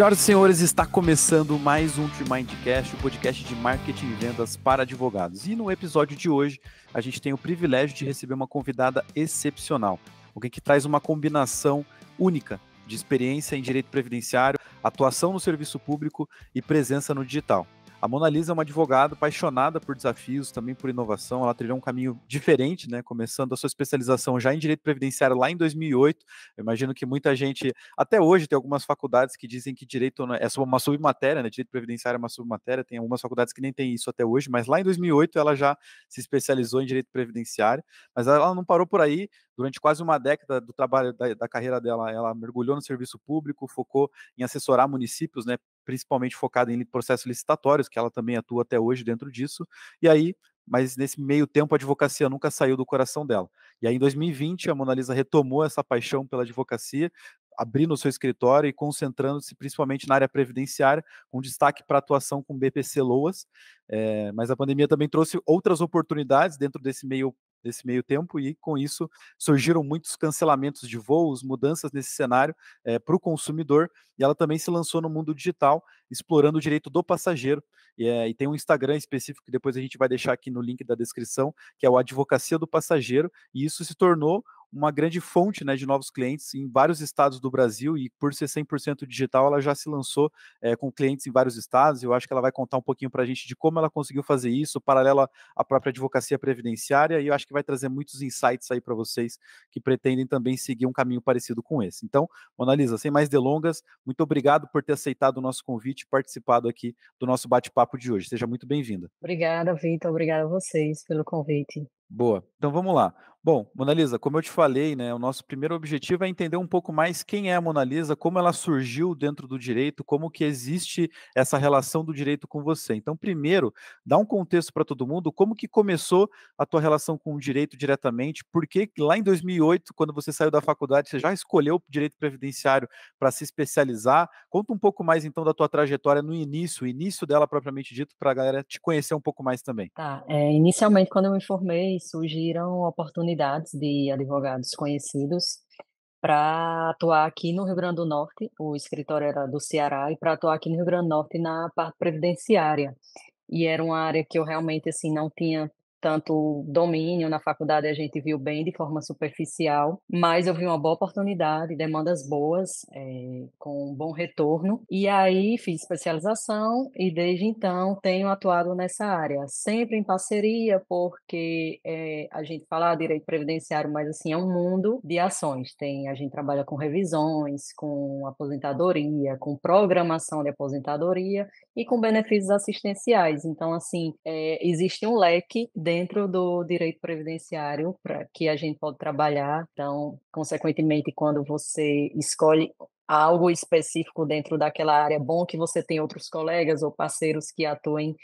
Senhoras e senhores, está começando mais um Tremindcast, o um podcast de marketing e vendas para advogados. E no episódio de hoje, a gente tem o privilégio de receber uma convidada excepcional, alguém que traz uma combinação única de experiência em direito previdenciário, atuação no serviço público e presença no digital. A Mona Lisa é uma advogada apaixonada por desafios, também por inovação. Ela trilhou um caminho diferente, né? Começando a sua especialização já em direito previdenciário lá em 2008. Eu imagino que muita gente, até hoje, tem algumas faculdades que dizem que direito é uma submatéria, né? Direito previdenciário é uma submatéria. Tem algumas faculdades que nem tem isso até hoje, mas lá em 2008 ela já se especializou em direito previdenciário. Mas ela não parou por aí. Durante quase uma década do trabalho da, da carreira dela, ela mergulhou no serviço público, focou em assessorar municípios, né? Principalmente focada em processos licitatórios, que ela também atua até hoje dentro disso. E aí, mas nesse meio tempo a advocacia nunca saiu do coração dela. E aí em 2020 a Mona Lisa retomou essa paixão pela advocacia, abrindo o seu escritório e concentrando-se principalmente na área previdenciária, com destaque para atuação com BPC Loas. É, mas a pandemia também trouxe outras oportunidades dentro desse meio desse meio tempo e com isso surgiram muitos cancelamentos de voos, mudanças nesse cenário é, para o consumidor e ela também se lançou no mundo digital explorando o direito do passageiro e, é, e, tem um Instagram específico que depois a gente vai deixar aqui no link da descrição que é o Advocacia do Passageiro e isso se tornou uma grande fonte né, de novos clientes em vários estados do Brasil e por ser 100% digital, ela já se lançou é, com clientes em vários estados. Eu acho que ela vai contar um pouquinho para a gente de como ela conseguiu fazer isso, paralela à própria advocacia previdenciária, e eu acho que vai trazer muitos insights aí para vocês que pretendem também seguir um caminho parecido com esse. Então, Mona Lisa, sem mais delongas, muito obrigado por ter aceitado o nosso convite e participado aqui do nosso bate-papo de hoje. Seja muito bem-vinda. Obrigada, Vitor. Obrigada a vocês pelo convite. Boa. Então vamos lá. Bom, Mona Lisa, como eu te falei, né, o nosso primeiro objetivo é entender um pouco mais quem é a Mona Lisa, como ela surgiu dentro do direito, como que existe essa relação do direito com você. Então, primeiro, dá um contexto para todo mundo, como que começou a tua relação com o direito diretamente, porque lá em 2008, quando você saiu da faculdade, você já escolheu o direito previdenciário para se especializar. Conta um pouco mais então da tua trajetória no início, o início dela propriamente dito, para a galera te conhecer um pouco mais também. Tá, é, inicialmente quando eu me formei, surgiram oportunidades oportunidades de advogados conhecidos para atuar aqui no Rio Grande do Norte, o escritório era do Ceará, e para atuar aqui no Rio Grande do Norte na parte previdenciária. E era uma área que eu realmente assim não tinha tanto domínio na faculdade a gente viu bem de forma superficial, mas eu vi uma boa oportunidade, demandas boas, é, com um bom retorno, e aí fiz especialização e desde então tenho atuado nessa área, sempre em parceria, porque é, a gente fala direito previdenciário, mas assim é um mundo de ações, tem a gente trabalha com revisões, com aposentadoria, com programação de aposentadoria e com benefícios assistenciais, então assim é, existe um leque de dentro do direito previdenciário para que a gente pode trabalhar. Então, consequentemente, quando você escolhe algo específico dentro daquela área, é bom que você tenha outros colegas ou parceiros que atuem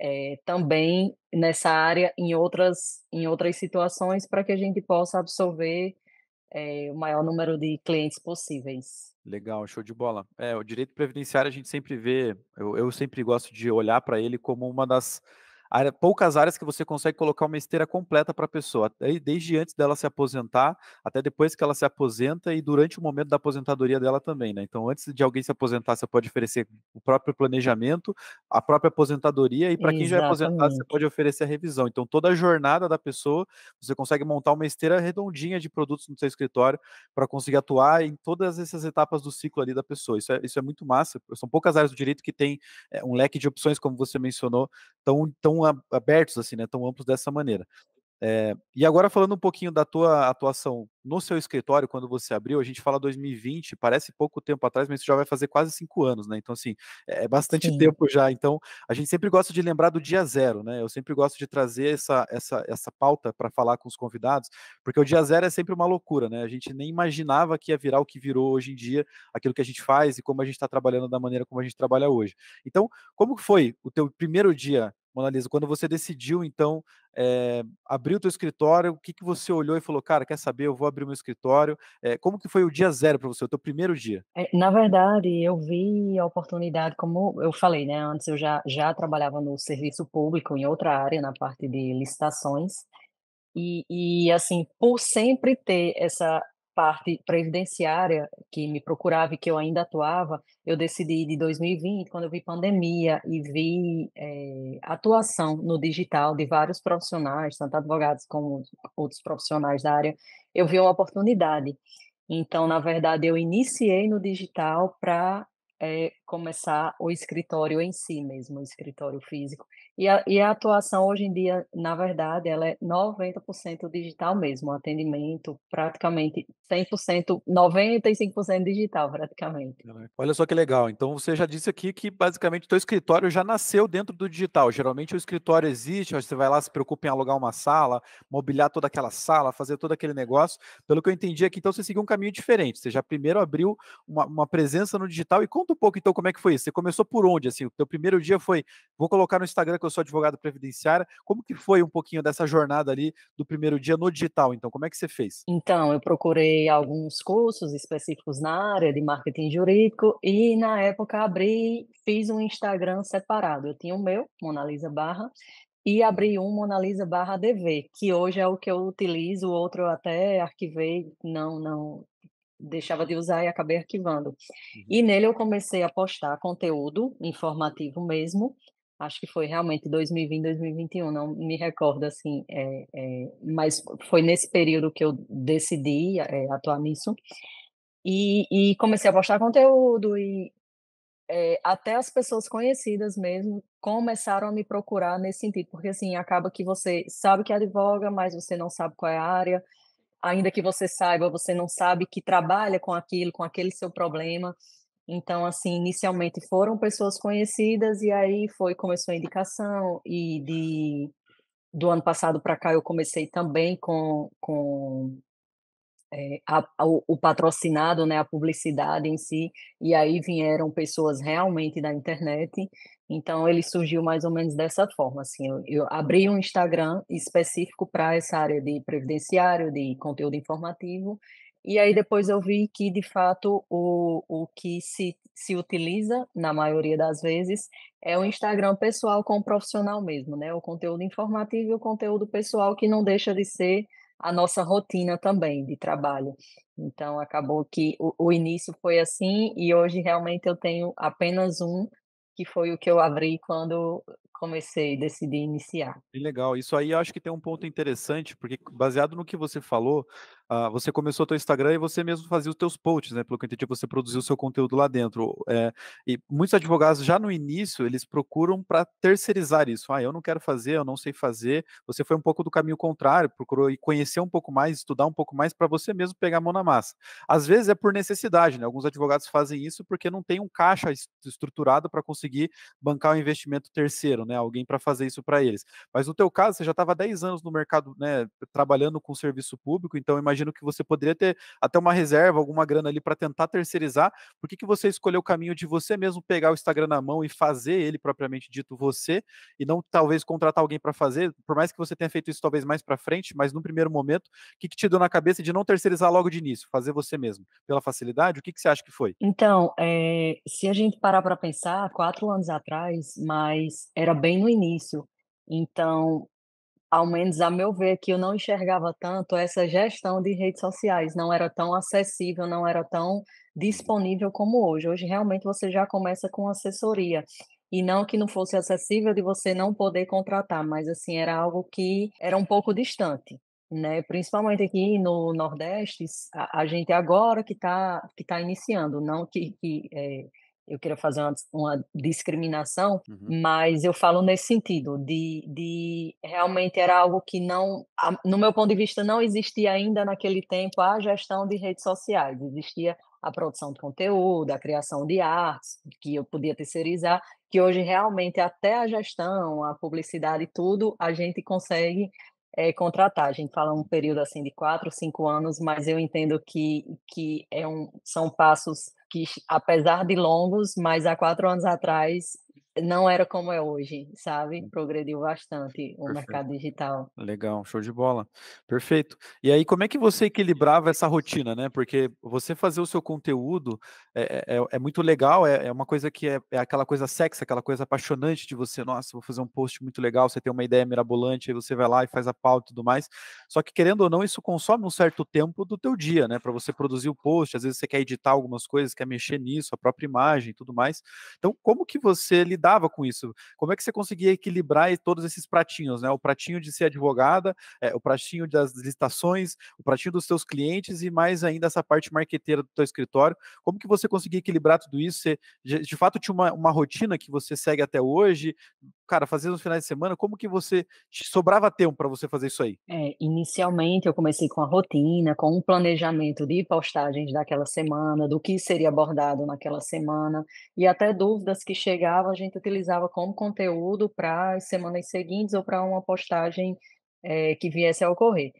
é, também nessa área em outras, em outras situações para que a gente possa absorver é, o maior número de clientes possíveis. Legal, show de bola. É, o direito previdenciário a gente sempre vê, eu, eu sempre gosto de olhar para ele como uma das área, poucas áreas que você consegue colocar uma esteira completa para a pessoa, desde antes dela se aposentar, até depois que ela se aposenta e durante o momento da aposentadoria dela também, né? Então, antes de alguém se aposentar, você pode oferecer o próprio planejamento, a própria aposentadoria, e para quem já é aposentado, você pode oferecer a revisão. Então, toda a jornada da pessoa, você consegue montar uma esteira redondinha de produtos no seu escritório para conseguir atuar em todas essas etapas do ciclo ali da pessoa. Isso é, isso é muito massa. São poucas áreas do direito que tem é, um leque de opções, como você mencionou, tão, tão abertos, assim, né, tão amplos dessa maneira. É, e agora falando um pouquinho da tua atuação no seu escritório, quando você abriu, a gente fala 2020, parece pouco tempo atrás, mas isso já vai fazer quase cinco anos, né? Então, assim, é, é bastante Sim. tempo já. Então, a gente sempre gosta de lembrar do dia zero, né? Eu sempre gosto de trazer essa, essa, essa pauta para falar com os convidados, porque o dia zero é sempre uma loucura, né? A gente nem imaginava que ia virar o que virou hoje em dia, aquilo que a gente faz e como a gente está trabalhando da maneira como a gente trabalha hoje. Então, como foi o teu primeiro dia Mona Lisa, quando você decidiu, então, é, abrir o teu escritório, o que, que você olhou e falou, cara, quer saber, eu vou abrir meu escritório. É, como que foi o dia zero para você, o teu primeiro dia? É, na verdade, eu vi a oportunidade, como eu falei, né? Antes eu já, já trabalhava no serviço público, em outra área, na parte de licitações. E, e assim, por sempre ter essa parte previdenciária que me procurava e que eu ainda atuava, eu decidi de 2020, quando eu vi pandemia e vi é, atuação no digital de vários profissionais, tanto advogados como outros profissionais da área, eu vi uma oportunidade. Então, na verdade, eu iniciei no digital para é, começar o escritório em si mesmo, o escritório físico. E a, e a atuação hoje em dia, na verdade, ela é 90% digital mesmo, o atendimento praticamente 100%, 95% digital praticamente. Olha só que legal, então você já disse aqui que basicamente o escritório já nasceu dentro do digital, geralmente o escritório existe, você vai lá, se preocupa em alugar uma sala, mobiliar toda aquela sala, fazer todo aquele negócio, pelo que eu entendi aqui, então você seguiu um caminho diferente, você já primeiro abriu uma, uma presença no digital, e conta um pouco então como é que foi isso, você começou por onde, assim, o teu primeiro dia foi, vou colocar no Instagram que eu sou advogado previdenciária. Como que foi um pouquinho dessa jornada ali do primeiro dia no digital? Então, como é que você fez? Então, eu procurei alguns cursos específicos na área de marketing jurídico e na época abri, fiz um Instagram separado. Eu tinha o meu, Monalisa Barra, e abri um Monalisa barra DV, que hoje é o que eu utilizo, o outro eu até arquivei, não, não deixava de usar e acabei arquivando. Uhum. E nele eu comecei a postar conteúdo informativo mesmo, acho que foi realmente 2020, 2021, não me recordo assim, é, é, mas foi nesse período que eu decidi é, atuar nisso. E, e, comecei a postar conteúdo e é, até as pessoas conhecidas mesmo começaram a me procurar nesse sentido, porque assim, acaba que você sabe que advoga, mas você não sabe qual é a área, ainda que você saiba, você não sabe que trabalha com aquilo, com aquele seu problema, então, assim, inicialmente foram pessoas conhecidas e aí foi começou a indicação e de do ano passado para cá eu comecei também com, com é, a, a, o, patrocinado, né, a publicidade em si, e aí vieram pessoas realmente da internet, então ele surgiu mais ou menos dessa forma, assim, eu, eu abri um Instagram específico para essa área de previdenciário, de conteúdo informativo, e aí depois eu vi que, de fato, o, o que se, se utiliza, na maioria das vezes, é o Instagram pessoal com o profissional mesmo, né? O conteúdo informativo e o conteúdo pessoal que não deixa de ser a nossa rotina também de trabalho. Então, acabou que o, o início foi assim e hoje realmente eu tenho apenas um, que foi o que eu abri quando comecei, decidi iniciar. Que legal. Isso aí eu acho que tem um ponto interessante, porque baseado no que você falou, uh, você começou o teu Instagram e você mesmo fazia os teus posts, né? Pelo que eu entendi, você produziu o seu conteúdo lá dentro. É, e muitos advogados já no início, eles procuram para terceirizar isso. Ah, eu não quero fazer, eu não sei fazer. Você foi um pouco do caminho contrário, procurou conhecer um pouco mais, estudar um pouco mais para você mesmo pegar a mão na massa. Às vezes é por necessidade, né? Alguns advogados fazem isso porque não tem um caixa estruturado para conseguir bancar o um investimento terceiro, né? alguém para fazer isso para eles. Mas no teu caso, você já estava 10 anos no mercado, né, trabalhando com serviço público, então imagino que você poderia ter até uma reserva, alguma grana ali para tentar terceirizar. Por que, que você escolheu o caminho de você mesmo pegar o Instagram na mão e fazer ele propriamente dito você, e não talvez contratar alguém para fazer, por mais que você tenha feito isso talvez mais para frente, mas no primeiro momento, o que, que te deu na cabeça de não terceirizar logo de início, fazer você mesmo? Pela facilidade? O que, que você acha que foi? Então, é, se a gente parar para pensar, quatro anos atrás, mas era bem no início. Então, ao menos a meu ver, que eu não enxergava tanto essa gestão de redes sociais, não era tão acessível, não era tão disponível como hoje. Hoje realmente você já começa com assessoria. E não que não fosse acessível de você não poder contratar, mas assim, era algo que era um pouco distante. Né, principalmente aqui no Nordeste, a, a gente agora que está que tá iniciando, não que, que é, eu queria fazer uma, uma discriminação, uhum. mas eu falo nesse sentido, de, de realmente era algo que não, no meu ponto de vista, não existia ainda naquele tempo a gestão de redes sociais, existia a produção de conteúdo, a criação de artes, que eu podia terceirizar, que hoje realmente até a gestão, a publicidade, tudo, a gente consegue é, contratar. A gente fala um período assim de quatro, cinco anos, mas eu entendo que, que é um, são passos que, apesar de longos, mas há quatro anos atrás não era como é hoje, sabe, Hum. progrediu bastante o Perfeito. mercado digital. Legal, show de bola, perfeito. E aí como é que você equilibrava essa rotina, né, porque você fazer o seu conteúdo é é é é muito legal, é é uma coisa que é é aquela coisa sexy, aquela coisa apaixonante de você: "Nossa, vou fazer um post muito legal", você tem uma ideia mirabolante, aí você vai lá e faz a pauta e tudo mais. Só que querendo ou não, isso consome um certo tempo do teu dia, né, pra você produzir o post, às vezes você quer editar algumas coisas, quer mexer nisso, a própria imagem e tudo mais. Então como que você lidava com isso? Como é que você conseguia equilibrar todos esses pratinhos, né, o pratinho de ser advogada, eh, o pratinho das licitações, o pratinho dos teus clientes e mais ainda essa parte marqueteira do teu escritório. Como que você conseguia equilibrar tudo isso? Você de de fato tinha uma uma rotina que você segue até hoje? Cara, fazia nos finais de semana, como que você sobrava tempo pra você fazer isso aí? É, inicialmente eu comecei com a rotina, com um planejamento de postagens daquela semana, do que seria abordado naquela semana, e até dúvidas que chegavam a gente utilizava como conteúdo para as semanas seguintes ou pra uma postagem, eh, que viesse a ocorrer.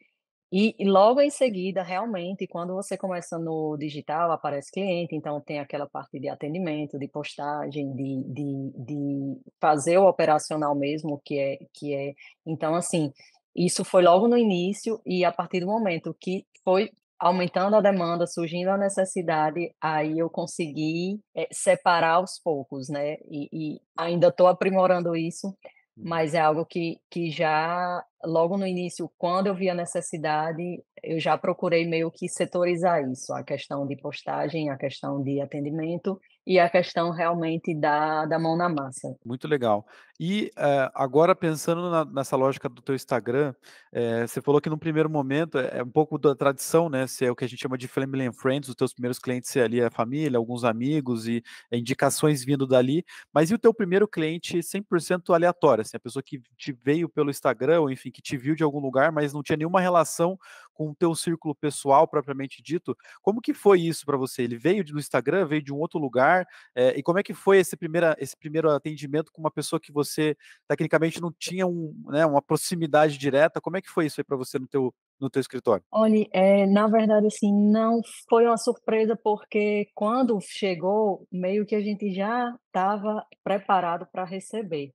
E e logo em seguida, realmente, quando você começa no digital, aparece cliente, então tem aquela parte de atendimento, de postagem, de de de fazer o operacional mesmo, que é que é então assim, isso foi logo no início e a partir do momento que foi aumentando a demanda, surgindo a necessidade, aí eu consegui, eh, separar aos poucos, né, e e ainda tô aprimorando isso. Mas é algo que que já logo no início, quando eu vi a necessidade, eu já procurei meio que setorizar isso, a questão de postagem, a questão de atendimento e a questão realmente da da mão na massa. Muito legal. E, eh, agora pensando na nessa lógica do teu Instagram, eh, você falou que num primeiro momento é é um pouco da tradição, né, ser o que a gente chama de family and friends, os teus primeiros clientes ali a família, alguns amigos e indicações vindo dali. Mas e o teu primeiro cliente 100% aleatório, assim, a pessoa que te veio pelo Instagram ou enfim, que te viu de algum lugar, mas não tinha nenhuma relação com o teu círculo pessoal propriamente dito. Como que foi isso pra você? Ele veio do Instagram, veio de um outro lugar? Eh, e como é que foi esse primeira esse primeiro atendimento com uma pessoa que você tecnicamente não tinha um né, uma proximidade direta, como é que foi isso aí pra você no teu no teu escritório? Olhe, eh, na verdade, assim, não foi uma surpresa, porque quando chegou, meio que a gente já estava preparado pra receber.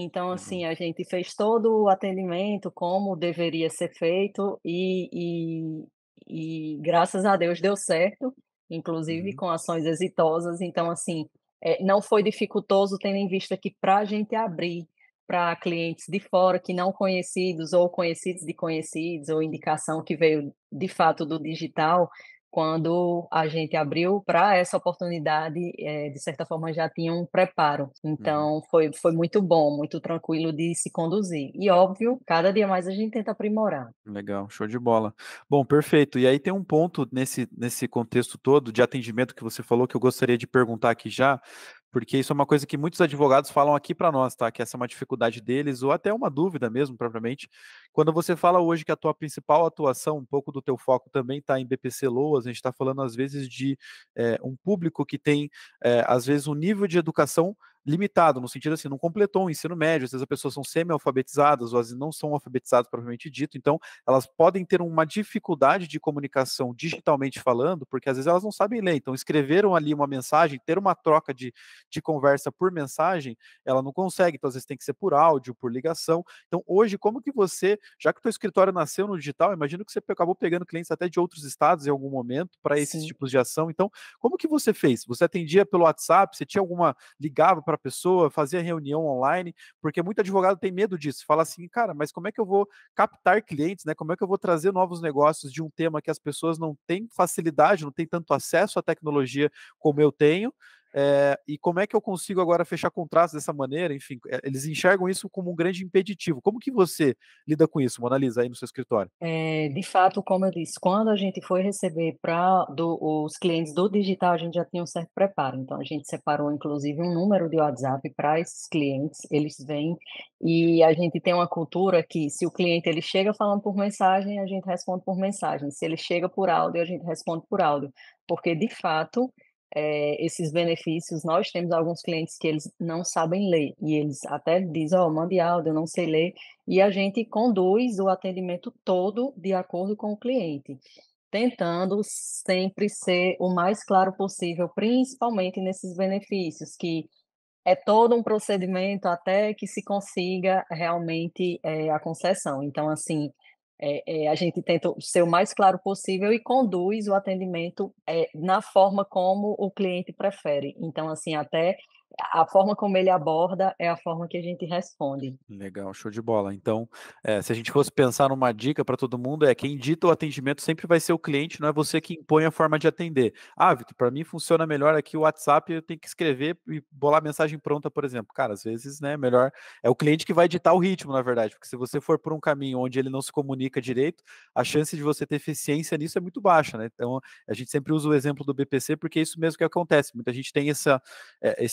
Então, Uhum. assim, a gente fez todo o atendimento como deveria ser feito e e e graças a Deus deu certo, inclusive Uhum. com ações exitosas, então assim, eh, não foi dificultoso, tendo em vista que pra gente abrir pra clientes de fora que não conhecidos ou conhecidos de conhecidos ou indicação que veio de fato do digital, quando a gente abriu pra essa oportunidade, eh, de certa forma já tinha um preparo. Uhum. Então foi foi muito bom, muito tranquilo de se conduzir. E óbvio, cada dia mais a gente tenta aprimorar. Legal, show de bola. Bom, perfeito. E aí tem um ponto nesse nesse contexto todo de atendimento que você falou, que eu gostaria de perguntar aqui já, porque isso é uma coisa que muitos advogados falam aqui pra nós, tá, que essa é uma dificuldade deles ou até uma dúvida mesmo propriamente. Quando você fala hoje que a tua principal atuação, um pouco do teu foco também tá em BPC-Loas, a gente tá falando às vezes de, eh, um público que tem, eh, às vezes um nível de educação limitado, no sentido assim, não completou o ensino médio, às vezes as pessoas são semi-alfabetizadas ou às vezes não são alfabetizadas propriamente dito, então elas podem ter uma dificuldade de comunicação digitalmente falando, porque às vezes elas não sabem ler, então escreveram ali uma mensagem, ter uma troca de de conversa por mensagem, ela não consegue, então às vezes tem que ser por áudio, por ligação. Então hoje como que você já que o teu escritório nasceu no digital, imagino que você acabou pegando clientes até de outros estados em algum momento pra esses Sim. tipos de ação, então como que você fez? Você atendia pelo WhatsApp, você tinha alguma ligava pra pessoa, fazia reunião online? Porque muito advogado tem medo disso, fala assim: "Cara, mas como é que eu vou captar clientes, né, como é que eu vou trazer novos negócios de um tema que as pessoas não têm facilidade, não têm tanto acesso à tecnologia como eu tenho, eh, e como é que eu consigo agora fechar contratos dessa maneira?", enfim, eh, eles enxergam isso como um grande impeditivo. Como que você lida com isso, Mona Lisa, aí no seu escritório? Eh, de fato, como eu disse, quando a gente foi receber do os clientes do digital, a gente já tinha um certo preparo, então a gente separou inclusive um número de WhatsApp pra esses clientes, eles vêm e a gente tem uma cultura que se o cliente ele chega falando por mensagem, a gente responde por mensagem, se ele chega por áudio, a gente responde por áudio. Porque de fato, eh, esses benefícios nós temos alguns clientes que eles não sabem ler e eles até dizem: "Ó, mande áudio, eu não sei ler", e a gente conduz o atendimento todo de acordo com o cliente, tentando sempre ser o mais claro possível, principalmente nesses benefícios que é todo um procedimento até que se consiga realmente, eh, a concessão. Então, assim, eh eh, a gente tenta ser o mais claro possível e conduz o atendimento, eh, na forma como o cliente prefere. Então, assim, até a forma como ele aborda é a forma que a gente responde. Legal, show de bola. Então, eh, se a gente fosse pensar numa dica para todo mundo, é quem dita o atendimento sempre vai ser o cliente, não é você que impõe a forma de atender. "Ah, Vitor, para mim funciona melhor aqui o WhatsApp, eu tenho que escrever e bolar mensagem pronta", por exemplo. Cara, às vezes, né, melhor é o cliente que vai ditar o ritmo, na verdade, porque se você for por um caminho onde ele não se comunica direito, a chance de você ter eficiência nisso é muito baixa, né. Então, a gente sempre usa o exemplo do BPC, porque é isso mesmo que acontece. Muita gente tem essa eh,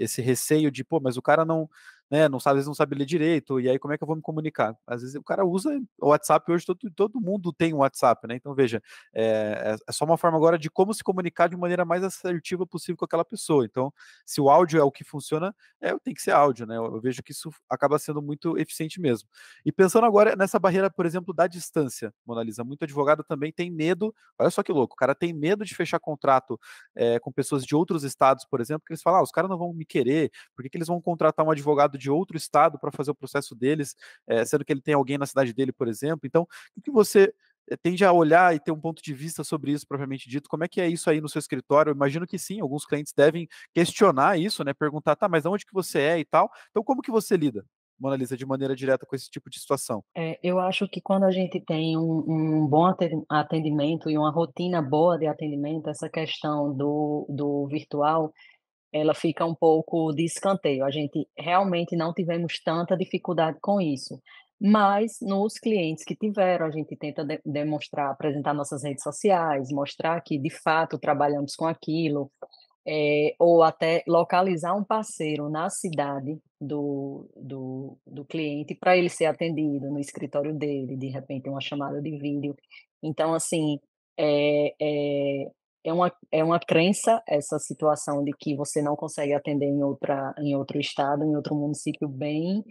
esse receio de: "Pô, mas o cara não, né, não sabe às vezes não sabe ler direito, e aí como é que eu vou me comunicar?". Às vezes o cara usa o WhatsApp hoje todo todo mundo tem um WhatsApp, né, então veja, eh, é é só uma forma agora de como se comunicar de maneira mais assertiva possível com aquela pessoa. Então, se o áudio é o que funciona, é, tem que ser áudio, né, eu eu vejo que isso acaba sendo muito eficiente mesmo. E pensando agora nessa barreira, por exemplo, da distância, Mona Lisa, muito advogado também tem medo olha só que louco, o cara tem medo de fechar contrato, eh, com pessoas de outros estados, por exemplo, porque eles falam: "Ah, os caras não vão me querer, por que que eles vão contratar um advogado de outro estado para fazer o processo deles, eh, sendo que ele tem alguém na cidade dele, por exemplo". Então, o que você, eh, tende a olhar e ter um ponto de vista sobre isso propriamente dito? Como é que é isso aí no seu escritório? Eu imagino que sim, alguns clientes devem questionar isso, né, perguntar: "Tá, mas aonde que você é e tal". Então como que você lida, Mona Lisa, de maneira direta com esse tipo de situação? É, eu acho que quando a gente tem um um bom aten atendimento e uma rotina boa de atendimento, essa questão do do virtual, ela fica um pouco de escanteio. A gente realmente não tivemos tanta dificuldade com isso, mas nos clientes que tiveram, a gente tenta de demonstrar, apresentar nossas redes sociais, mostrar que de fato trabalhamos com aquilo, eh, ou até localizar um parceiro na cidade do do do cliente para ele ser atendido no escritório dele, de repente uma chamada de vídeo. Então assim, eh eh, é uma é uma crença essa situação de que você não consegue atender em outra em outro estado, em outro município bem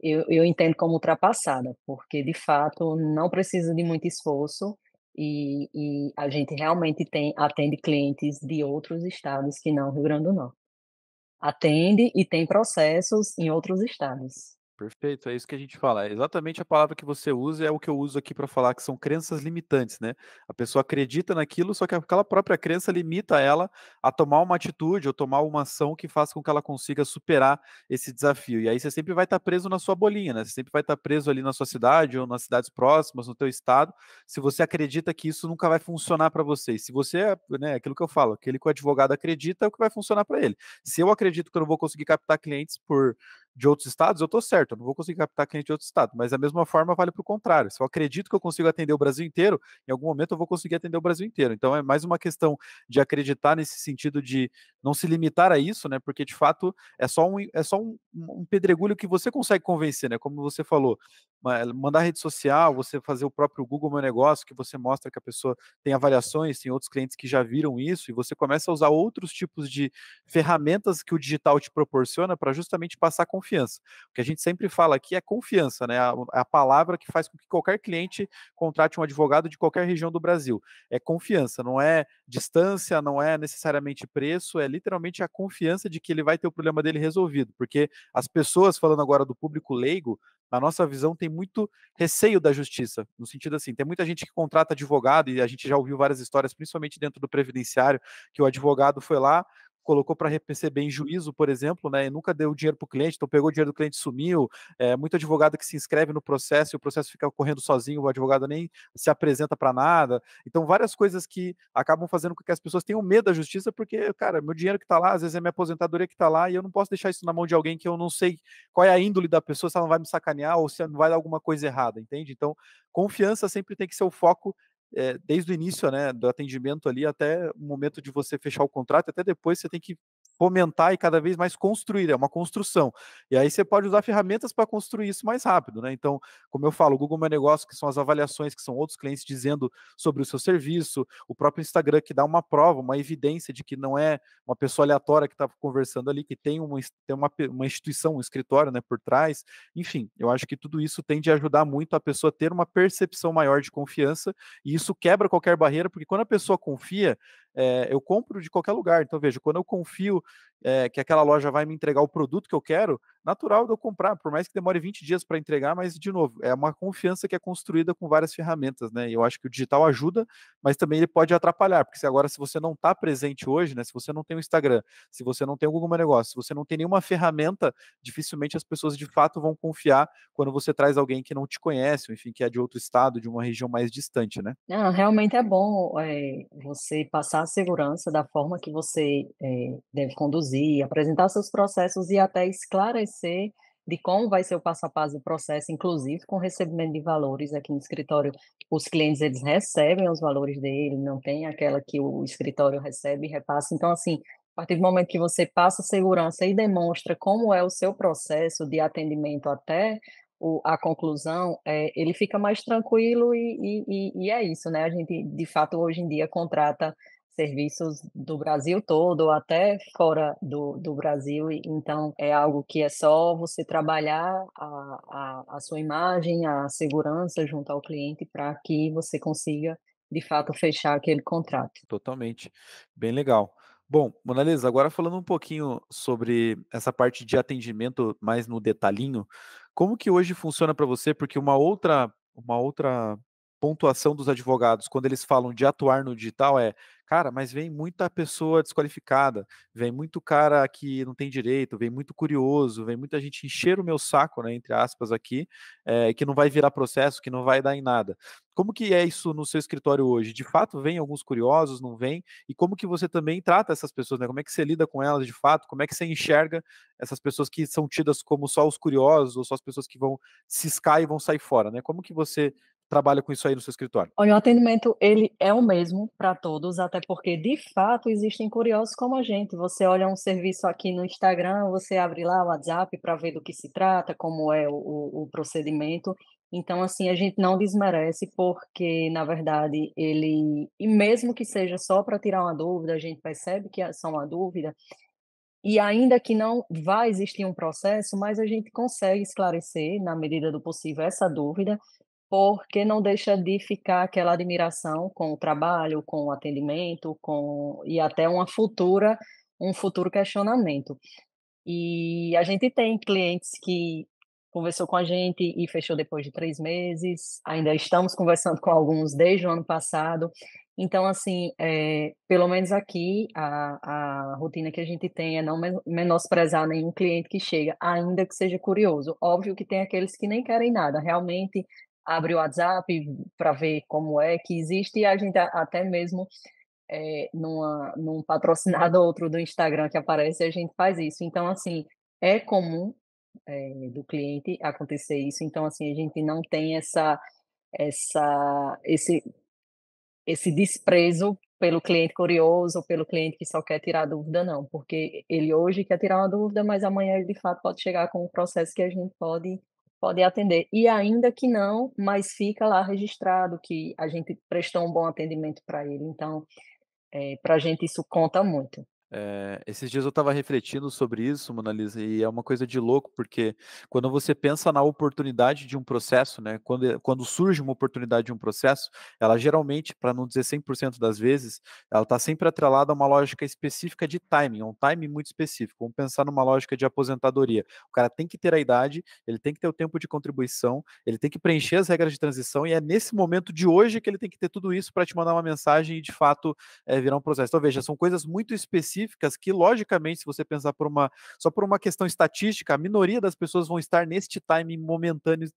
eu eu entendo como ultrapassada, porque de fato não precisa de muito esforço, e e a gente realmente tem atende clientes de outros estados que não Rio Grande do Norte. Atende e tem processos em outros estados. Perfeito, é isso que a gente fala, é exatamente a palavra que você usa, é o que eu uso aqui para falar que são crenças limitantes, né. A pessoa acredita naquilo, só que aquela própria crença limita ela a tomar uma atitude ou tomar uma ação que faça com que ela consiga superar esse desafio. E aí você sempre vai estar preso na sua bolinha, né, você sempre vai estar preso ali na sua cidade ou nas cidades próximas, no teu estado, se você acredita que isso nunca vai funcionar para você. E se você né, aquilo que eu falo, aquele que o advogado acredita é o que vai funcionar para ele. Se eu acredito que eu não vou conseguir captar clientes por de outros estados, eu estou certo, eu não vou conseguir captar cliente de outro estado, mas da mesma forma vale para o contrário. Se eu acredito que eu consigo atender o Brasil inteiro, em algum momento eu vou conseguir atender o Brasil inteiro. Então é mais uma questão de acreditar nesse sentido de não se limitar a isso, né, porque de fato é só um é só um um pedregulho que você consegue convencer, né, como você falou, mandar rede social, você fazer o próprio Google Meu Negócio, que você mostra que a pessoa tem avaliações, tem outros clientes que já viram isso, e você começa a usar outros tipos de ferramentas que o digital te proporciona para justamente passar confiança. O que a gente sempre fala aqui é confiança, né, a a palavra que faz com que qualquer cliente contrate um advogado de qualquer região do Brasil. É confiança, não é distância, não é necessariamente preço, é literalmente a confiança de que ele vai ter o problema dele resolvido, porque as pessoas, falando agora do público leigo, na nossa visão tem muito receio da justiça, no sentido assim, tem muita gente que contrata advogado e a gente já ouviu várias histórias, principalmente dentro do previdenciário, que o advogado foi lá, colocou para receber em juízo, por exemplo, né, e nunca deu dinheiro para o cliente, então pegou o dinheiro do cliente e sumiu. Eh, muito advogado que se inscreve no processo e o processo fica correndo sozinho, o advogado nem se apresenta para nada. Então várias coisas que acabam fazendo com que as pessoas tenham medo da justiça, porque, cara, meu dinheiro que está lá, às vezes é minha aposentadoria que está lá e eu não posso deixar isso na mão de alguém que eu não sei qual é a índole da pessoa, se ela não vai me sacanear ou se não vai dar alguma coisa errada, entende? Então, confiança sempre tem que ser o foco eh, desde o início, né, do atendimento ali até o momento de você fechar o contrato, até depois você tem que fomentar e cada vez mais construir, é uma construção. E aí você pode usar ferramentas para construir isso mais rápido, né. Então, como eu falo, o Google Meu Negócio, que são as avaliações, que são outros clientes dizendo sobre o seu serviço, o próprio Instagram que dá uma prova, uma evidência de que não é uma pessoa aleatória que está conversando ali, que tem uma tem uma uma instituição, um escritório, né, por trás. Enfim, eu acho que tudo isso tende a ajudar muito a pessoa ter uma percepção maior de confiança, e isso quebra qualquer barreira, porque quando a pessoa confia, eh, eu compro de qualquer lugar. Então veja, quando eu confio é, que aquela loja vai me entregar o produto que eu quero, natural de eu comprar, por mais que demore 20 dias para entregar, mas, de novo, é uma confiança que é construída com várias ferramentas, né? E eu acho que o digital ajuda, mas também ele pode atrapalhar, porque se agora, se você não está presente hoje, né? Se você não tem o Instagram, se você não tem o Google Negócio, se você não tem nenhuma ferramenta, dificilmente as pessoas de fato vão confiar quando você traz alguém que não te conhece, enfim, que é de outro estado, de uma região mais distante, né? Não, realmente é bom é, você passar a segurança da forma que você é, deve conduzir, apresentar seus processos e até esclarecer de como vai ser o passo a passo do processo, inclusive com recebimento de valores aqui no escritório. Os clientes eles recebem os valores dele, não tem aquela que o escritório recebe e repassa. Então, assim, a partir do momento que você passa segurança e demonstra como é o seu processo de atendimento até o, a conclusão, é, ele fica mais tranquilo e, e, e é isso, né? A gente, de fato, hoje em dia contrata serviços do Brasil todo, até fora do, do Brasil, então é algo que é só você trabalhar a, a, a sua imagem, a segurança junto ao cliente para que você consiga, de fato, fechar aquele contrato. Totalmente, bem legal. Bom, Monalisa, agora falando um pouquinho sobre essa parte de atendimento mais no detalhinho, como que hoje funciona para você? Porque uma outra, uma outra pontuação dos advogados quando eles falam de atuar no digital é, cara, mas vem muita pessoa desqualificada, vem muito cara que não tem direito, vem muito curioso, vem muita gente encher o meu saco, né, entre aspas aqui, é, que não vai virar processo, que não vai dar em nada. Como que é isso no seu escritório hoje? De fato, vem alguns curiosos, não vem? E como que você também trata essas pessoas, né? Como é que você lida com elas de fato? Como é que você enxerga essas pessoas que são tidas como só os curiosos ou só as pessoas que vão ciscar e vão sair fora, né? Como que você trabalha com isso aí no seu escritório? Olha, o atendimento ele é o mesmo para todos, até porque de fato existem curiosos como a gente. Você olha um serviço aqui no Instagram, você abre lá o WhatsApp para ver do que se trata, como é o, o, procedimento. Então, assim, a gente não desmerece, porque, na verdade, ele, e mesmo que seja só para tirar uma dúvida, a gente percebe que é só uma dúvida, e ainda que não vá existir um processo, mas a gente consegue esclarecer, na medida do possível, essa dúvida, porque não deixa de ficar aquela admiração com o trabalho, com o atendimento, com e até uma futura um futuro questionamento. E a gente tem clientes que conversou com a gente e fechou depois de três meses, ainda estamos conversando com alguns desde o ano passado. Então, assim, é, pelo menos aqui, a, a rotina que a gente tem é não menosprezar nenhum cliente que chega, ainda que seja curioso. Óbvio que tem aqueles que nem querem nada, realmente abre o WhatsApp para ver como é que existe, e a gente até mesmo é, numa, num patrocinado outro do Instagram que aparece, a gente faz isso. Então, assim, é comum é, do cliente acontecer isso, então, assim, a gente não tem essa, essa, esse, esse desprezo pelo cliente curioso ou pelo cliente que só quer tirar dúvida, não, porque ele hoje quer tirar uma dúvida, mas amanhã ele de fato pode chegar com um processo que a gente pode pode atender. E ainda que não, mas fica lá registrado que a gente prestou um bom atendimento para ele. Então, é, para a gente isso conta muito. É, esses dias eu estava refletindo sobre isso, Monalisa, e é uma coisa de louco, porque quando você pensa na oportunidade de um processo, né, quando, quando surge uma oportunidade de um processo, ela geralmente, para não dizer 100% das vezes, ela está sempre atrelada a uma lógica específica de timing, um timing muito específico. Vamos pensar numa lógica de aposentadoria. O cara tem que ter a idade, ele tem que ter o tempo de contribuição, ele tem que preencher as regras de transição, e é nesse momento de hoje que ele tem que ter tudo isso para te mandar uma mensagem e, de fato, é, virar um processo. Então, veja, são coisas muito específicas específicas que, logicamente, se você pensar por uma, só por uma questão estatística, a minoria das pessoas vão estar neste time momentâneo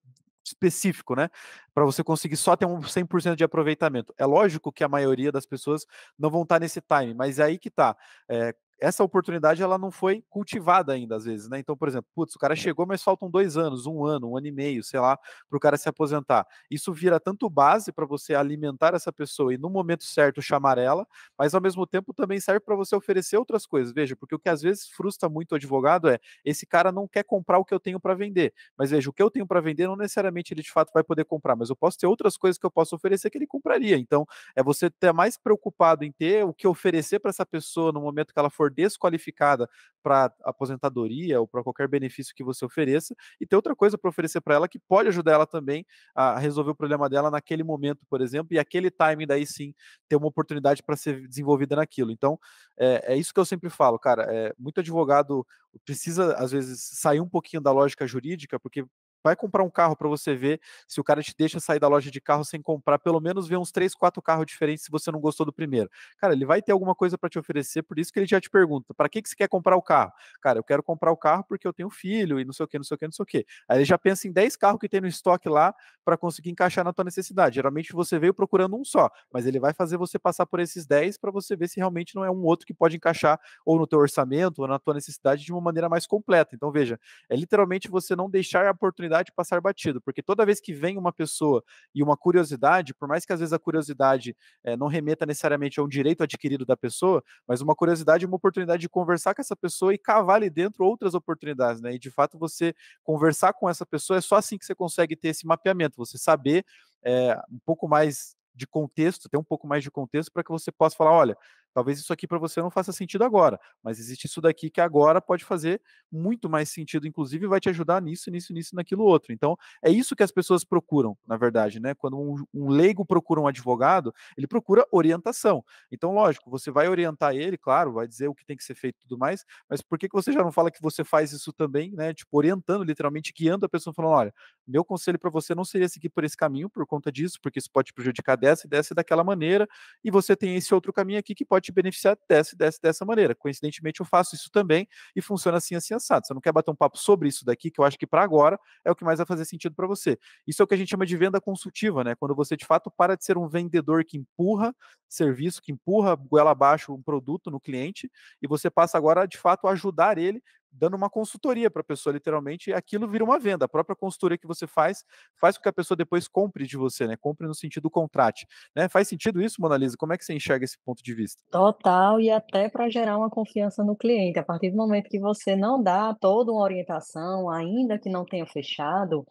específico, né? Para você conseguir só ter um 100% de aproveitamento. É lógico que a maioria das pessoas não vão estar nesse time, mas é aí que tá. É, essa oportunidade ela não foi cultivada ainda, às vezes, né? Então, por exemplo, putz, o cara chegou, mas faltam dois anos, um ano, um ano e meio, sei lá, para o cara se aposentar. Isso vira tanto base para você alimentar essa pessoa e no momento certo chamar ela, mas ao mesmo tempo também serve para você oferecer outras coisas. Veja, porque o que às vezes frustra muito o advogado é esse cara não quer comprar o que eu tenho para vender. Mas veja, o que eu tenho para vender não necessariamente ele de fato vai poder comprar, mas eu posso ter outras coisas que eu posso oferecer que ele compraria. Então, é você ter mais preocupado em ter o que oferecer para essa pessoa no momento que ela for for desqualificada para aposentadoria ou para qualquer benefício que você ofereça, e ter outra coisa para oferecer para ela que pode ajudar ela também a resolver o problema dela naquele momento, por exemplo, e aquele timing daí sim ter uma oportunidade para ser desenvolvida naquilo. Então, é, é, isso que eu sempre falo, cara. É, muito advogado precisa, às vezes, sair um pouquinho da lógica jurídica, porque Vai comprar um carro para você ver se o cara te deixa sair da loja de carro sem comprar, pelo menos ver uns três, quatro carros diferentes se você não gostou do primeiro. Cara, ele vai ter alguma coisa para te oferecer, por isso que ele já te pergunta: para que, que você quer comprar o carro? Cara, eu quero comprar o carro porque eu tenho filho e não sei o que, não sei o que, não sei o que. Aí ele já pensa em 10 carros que tem no estoque lá para conseguir encaixar na tua necessidade. Geralmente você veio procurando um só, mas ele vai fazer você passar por esses 10 para você ver se realmente não é um outro que pode encaixar ou no teu orçamento ou na tua necessidade de uma maneira mais completa. Então veja, é literalmente você não deixar a oportunidade passar batido, porque toda vez que vem uma pessoa e uma curiosidade, por mais que às vezes a curiosidade é, não remeta necessariamente a um direito adquirido da pessoa, mas uma curiosidade é uma oportunidade de conversar com essa pessoa e cavar ali dentro outras oportunidades, né? E de fato você conversar com essa pessoa é só assim que você consegue ter esse mapeamento, você saber é, um pouco mais de contexto, ter um pouco mais de contexto para que você possa falar, olha, Talvez isso aqui para você não faça sentido agora, mas existe isso daqui que agora pode fazer muito mais sentido, inclusive vai te ajudar nisso, nisso, nisso, naquilo outro. Então, é isso que as pessoas procuram, na verdade, né? Quando um, um leigo procura um advogado, ele procura orientação. Então, lógico, você vai orientar ele, claro, vai dizer o que tem que ser feito e tudo mais, mas por que, que você já não fala que você faz isso também, né? Tipo, orientando, literalmente, guiando a pessoa, falando: olha, meu conselho para você não seria seguir por esse caminho por conta disso, porque isso pode te prejudicar dessa e dessa e daquela maneira, e você tem esse outro caminho aqui que pode te beneficiar dessa dessa, dessa maneira. Coincidentemente, eu faço isso também e funciona assim, assim, assado. Você não quer bater um papo sobre isso daqui, que eu acho que para agora é o que mais vai fazer sentido para você. Isso é o que a gente chama de venda consultiva, né? Quando você de fato para de ser um vendedor que empurra serviço, que empurra goela abaixo um produto no cliente e você passa agora a de fato ajudar ele dando uma consultoria para a pessoa, literalmente, aquilo vira uma venda. A própria consultoria que você faz faz com que a pessoa depois compre de você, né? Compre no sentido contrate. Né? Faz sentido isso, Monalisa? Como é que você enxerga esse ponto de vista? Total, e até para gerar uma confiança no cliente. A partir do momento que você não dá toda uma orientação, ainda que não tenha fechado,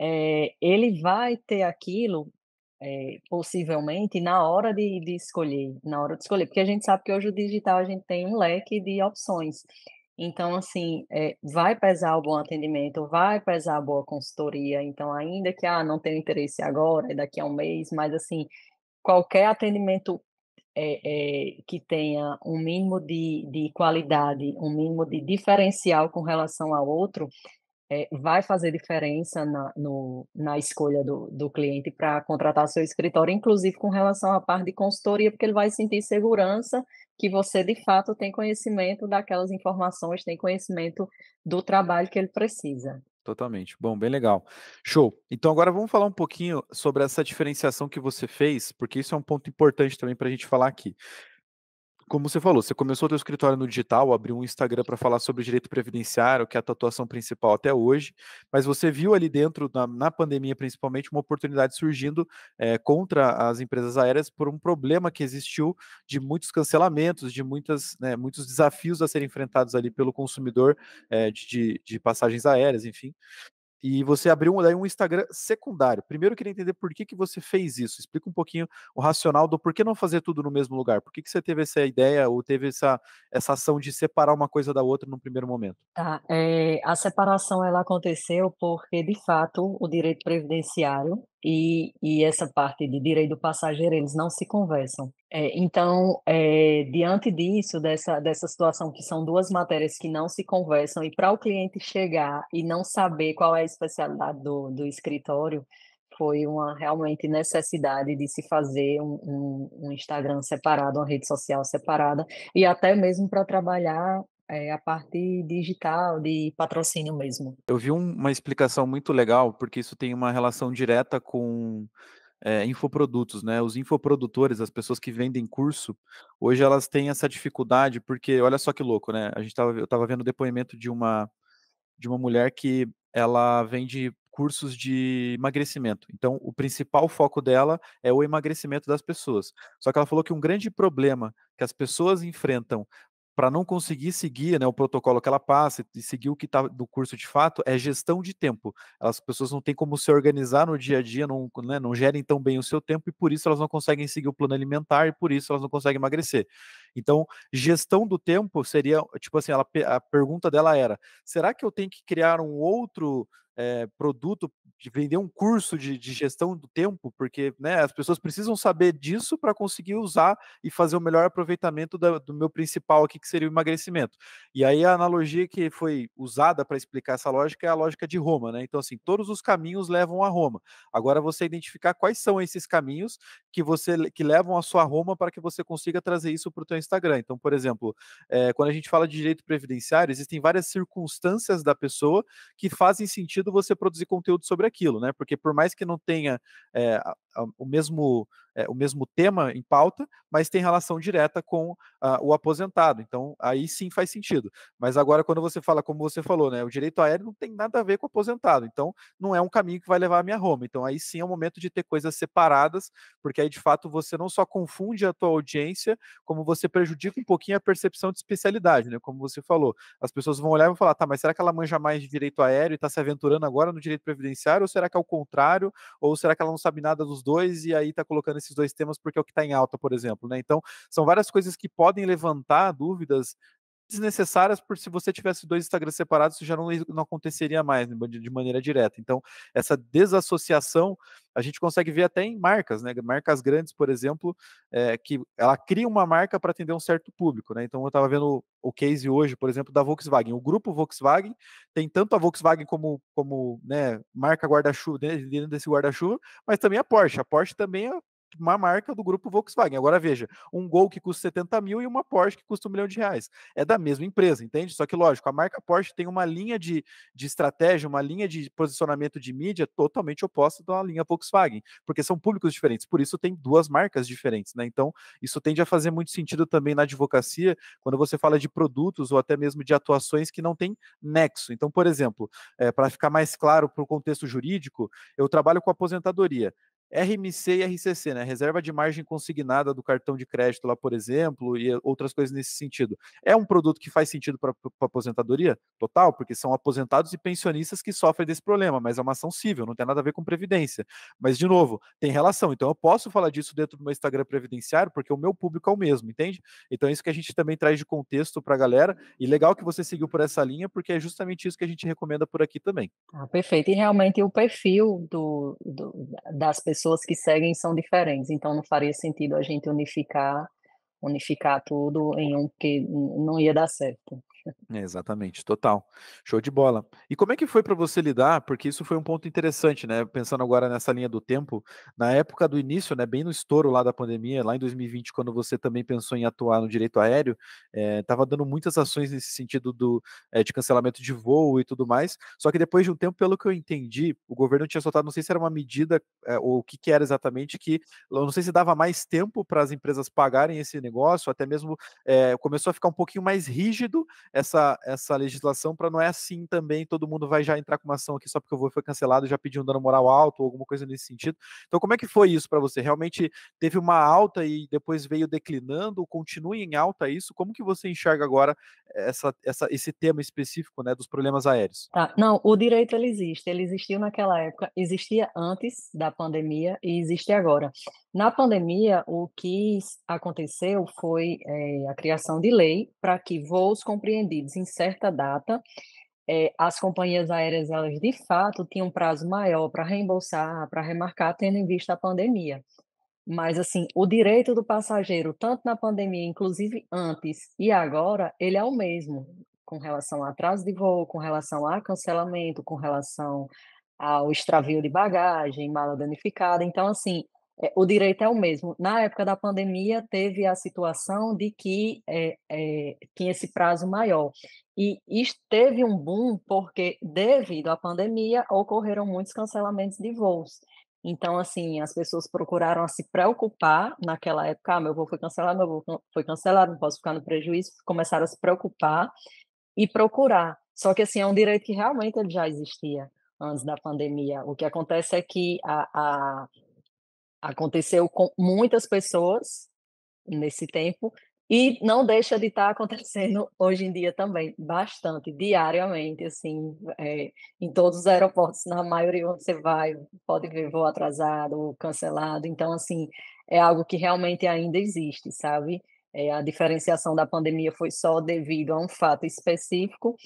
é, ele vai ter aquilo é, possivelmente na hora de, de escolher, na hora de escolher, porque a gente sabe que hoje o digital a gente tem um leque de opções. Então, assim, é, vai pesar o bom atendimento, vai pesar a boa consultoria. Então, ainda que ah, não tenha interesse agora, é daqui a um mês, mas assim, qualquer atendimento é, é, que tenha um mínimo de, de qualidade, um mínimo de diferencial com relação ao outro, é, vai fazer diferença na, no, na escolha do, do cliente para contratar seu escritório, inclusive com relação à parte de consultoria, porque ele vai sentir segurança que você de fato tem conhecimento daquelas informações, tem conhecimento do trabalho que ele precisa. Totalmente. Bom, bem legal. Show. Então agora vamos falar um pouquinho sobre essa diferenciação que você fez, porque isso é um ponto importante também para a gente falar aqui como você falou, você começou o seu escritório no digital, abriu um Instagram para falar sobre direito previdenciário, que é a tua atuação principal até hoje, mas você viu ali dentro, na, na pandemia principalmente, uma oportunidade surgindo é, contra as empresas aéreas por um problema que existiu de muitos cancelamentos, de muitas, né, muitos desafios a serem enfrentados ali pelo consumidor é, de, de passagens aéreas, enfim. E você abriu daí um Instagram secundário. Primeiro eu queria entender por que, que você fez isso. Explica um pouquinho o racional do porquê não fazer tudo no mesmo lugar. Por que, que você teve essa ideia ou teve essa, essa ação de separar uma coisa da outra no primeiro momento? Tá, é, a separação ela aconteceu porque, de fato, o direito previdenciário e, e essa parte de direito do passageiro, eles não se conversam. É, então, é, diante disso, dessa, dessa situação que são duas matérias que não se conversam, e para o cliente chegar e não saber qual é a especialidade do, do escritório, foi uma realmente necessidade de se fazer um, um, um Instagram separado, uma rede social separada, e até mesmo para trabalhar é, a parte digital, de patrocínio mesmo. Eu vi um, uma explicação muito legal, porque isso tem uma relação direta com é, infoprodutos, né? Os infoprodutores, as pessoas que vendem curso, hoje elas têm essa dificuldade, porque olha só que louco, né? A gente tava, eu estava vendo o depoimento de uma, de uma mulher que ela vende cursos de emagrecimento. Então, o principal foco dela é o emagrecimento das pessoas. Só que ela falou que um grande problema que as pessoas enfrentam para não conseguir seguir né, o protocolo que ela passa e seguir o que está do curso de fato, é gestão de tempo. As pessoas não têm como se organizar no dia a dia, não, né, não gerem tão bem o seu tempo e por isso elas não conseguem seguir o plano alimentar e por isso elas não conseguem emagrecer. Então, gestão do tempo seria, tipo assim, ela, a pergunta dela era: será que eu tenho que criar um outro é, produto, de vender um curso de, de, gestão do tempo, porque né, as pessoas precisam saber disso para conseguir usar e fazer o melhor aproveitamento da, do meu principal aqui, que seria o emagrecimento. E aí a analogia que foi usada para explicar essa lógica é a lógica de Roma, né? Então, assim, todos os caminhos levam a Roma. Agora você identificar quais são esses caminhos que você que levam a sua Roma para que você consiga trazer isso para o teu Instagram. Então, por exemplo, é, quando a gente fala de direito previdenciário, existem várias circunstâncias da pessoa que fazem sentido sentido você produzir conteúdo sobre aquilo, né? Porque por mais que não tenha é, o mesmo é, o mesmo tema em pauta, mas tem relação direta com uh, o aposentado. Então, aí sim faz sentido. Mas agora, quando você fala, como você falou, né, o direito aéreo não tem nada a ver com o aposentado. Então, não é um caminho que vai levar a minha Roma. Então, aí sim é o momento de ter coisas separadas, porque aí, de fato, você não só confunde a tua audiência, como você prejudica um pouquinho a percepção de especialidade, né? Como você falou. As pessoas vão olhar e vão falar, tá, mas será que ela manja mais de direito aéreo e está se aventurando agora no direito previdenciário? Ou será que é o contrário? Ou será que ela não sabe nada dos dois e aí está colocando esses dois temas porque é o que está em alta, por exemplo, né? Então, são várias coisas que podem levantar dúvidas desnecessárias por se você tivesse dois Instagrams separados, isso já não, não aconteceria mais né, de maneira direta. Então, essa desassociação a gente consegue ver até em marcas, né? Marcas grandes, por exemplo, é, que ela cria uma marca para atender um certo público, né? Então eu estava vendo o case hoje, por exemplo, da Volkswagen. O grupo Volkswagen tem tanto a Volkswagen como, como né, marca guarda-chuva, dentro desse guarda-chuva, mas também a Porsche. A Porsche também é uma marca do grupo Volkswagen. Agora veja, um Gol que custa 70 mil e uma Porsche que custa um milhão de reais. É da mesma empresa, entende? Só que, lógico, a marca Porsche tem uma linha de, de estratégia, uma linha de posicionamento de mídia totalmente oposta da linha Volkswagen, porque são públicos diferentes, por isso tem duas marcas diferentes, né? Então, isso tende a fazer muito sentido também na advocacia, quando você fala de produtos ou até mesmo de atuações que não tem nexo. Então, por exemplo, é, para ficar mais claro para o contexto jurídico, eu trabalho com aposentadoria. RMC e RCC, né? Reserva de margem consignada do cartão de crédito lá, por exemplo, e outras coisas nesse sentido. É um produto que faz sentido para aposentadoria? Total, porque são aposentados e pensionistas que sofrem desse problema, mas é uma ação civil, não tem nada a ver com previdência. Mas, de novo, tem relação. Então, eu posso falar disso dentro do meu Instagram previdenciário, porque o meu público é o mesmo, entende? Então, é isso que a gente também traz de contexto para a galera. E legal que você seguiu por essa linha, porque é justamente isso que a gente recomenda por aqui também. Ah, perfeito. E realmente o perfil do, do das pessoas pessoas que seguem são diferentes, então não faria sentido a gente unificar unificar tudo em um que não ia dar certo. É, exatamente, total. Show de bola. E como é que foi para você lidar? Porque isso foi um ponto interessante, né? Pensando agora nessa linha do tempo, na época do início, né, bem no estouro lá da pandemia, lá em 2020, quando você também pensou em atuar no direito aéreo, estava eh, dando muitas ações nesse sentido do, é, de cancelamento de voo e tudo mais. Só que depois de um tempo, pelo que eu entendi, o governo tinha soltado, não sei se era uma medida é, ou o que, que era exatamente, que não sei se dava mais tempo para as empresas pagarem esse negócio, até mesmo é, começou a ficar um pouquinho mais rígido essa, essa legislação para não é assim também, todo mundo vai já entrar com uma ação aqui só porque o voo foi cancelado, já pediu um dano moral alto ou alguma coisa nesse sentido. Então, como é que foi isso para você? Realmente teve uma alta e depois veio declinando, continua em alta isso? Como que você enxerga agora essa, essa, esse tema específico né, dos problemas aéreos? Tá. Não, o direito ele existe, ele existiu naquela época, existia antes da pandemia e existe agora. Na pandemia, o que aconteceu foi é, a criação de lei para que voos compreendidos em certa data, é, as companhias aéreas, elas de fato tinham um prazo maior para reembolsar, para remarcar, tendo em vista a pandemia. Mas, assim, o direito do passageiro, tanto na pandemia, inclusive antes e agora, ele é o mesmo, com relação a atraso de voo, com relação a cancelamento, com relação ao extravio de bagagem, mala danificada. Então, assim, é, o direito é o mesmo. Na época da pandemia, teve a situação de que é, é, tinha esse prazo maior. E teve um boom porque, devido à pandemia, ocorreram muitos cancelamentos de voos. Então, assim, as pessoas procuraram se preocupar naquela época, ah, meu voo foi cancelado, meu voo foi cancelado, não posso ficar no prejuízo, começaram a se preocupar e procurar. Só que, assim, é um direito que realmente ele já existia antes da pandemia. O que acontece é que a, a Aconteceu com muitas pessoas nesse tempo E não deixa de estar tá acontecendo hoje em dia também, bastante, diariamente, assim, é, em todos os aeroportos, na maioria onde você vai, pode ver voo atrasado, cancelado. Então, assim, é algo que realmente ainda existe, sabe? É, a diferenciação da pandemia foi só devido a um fato específico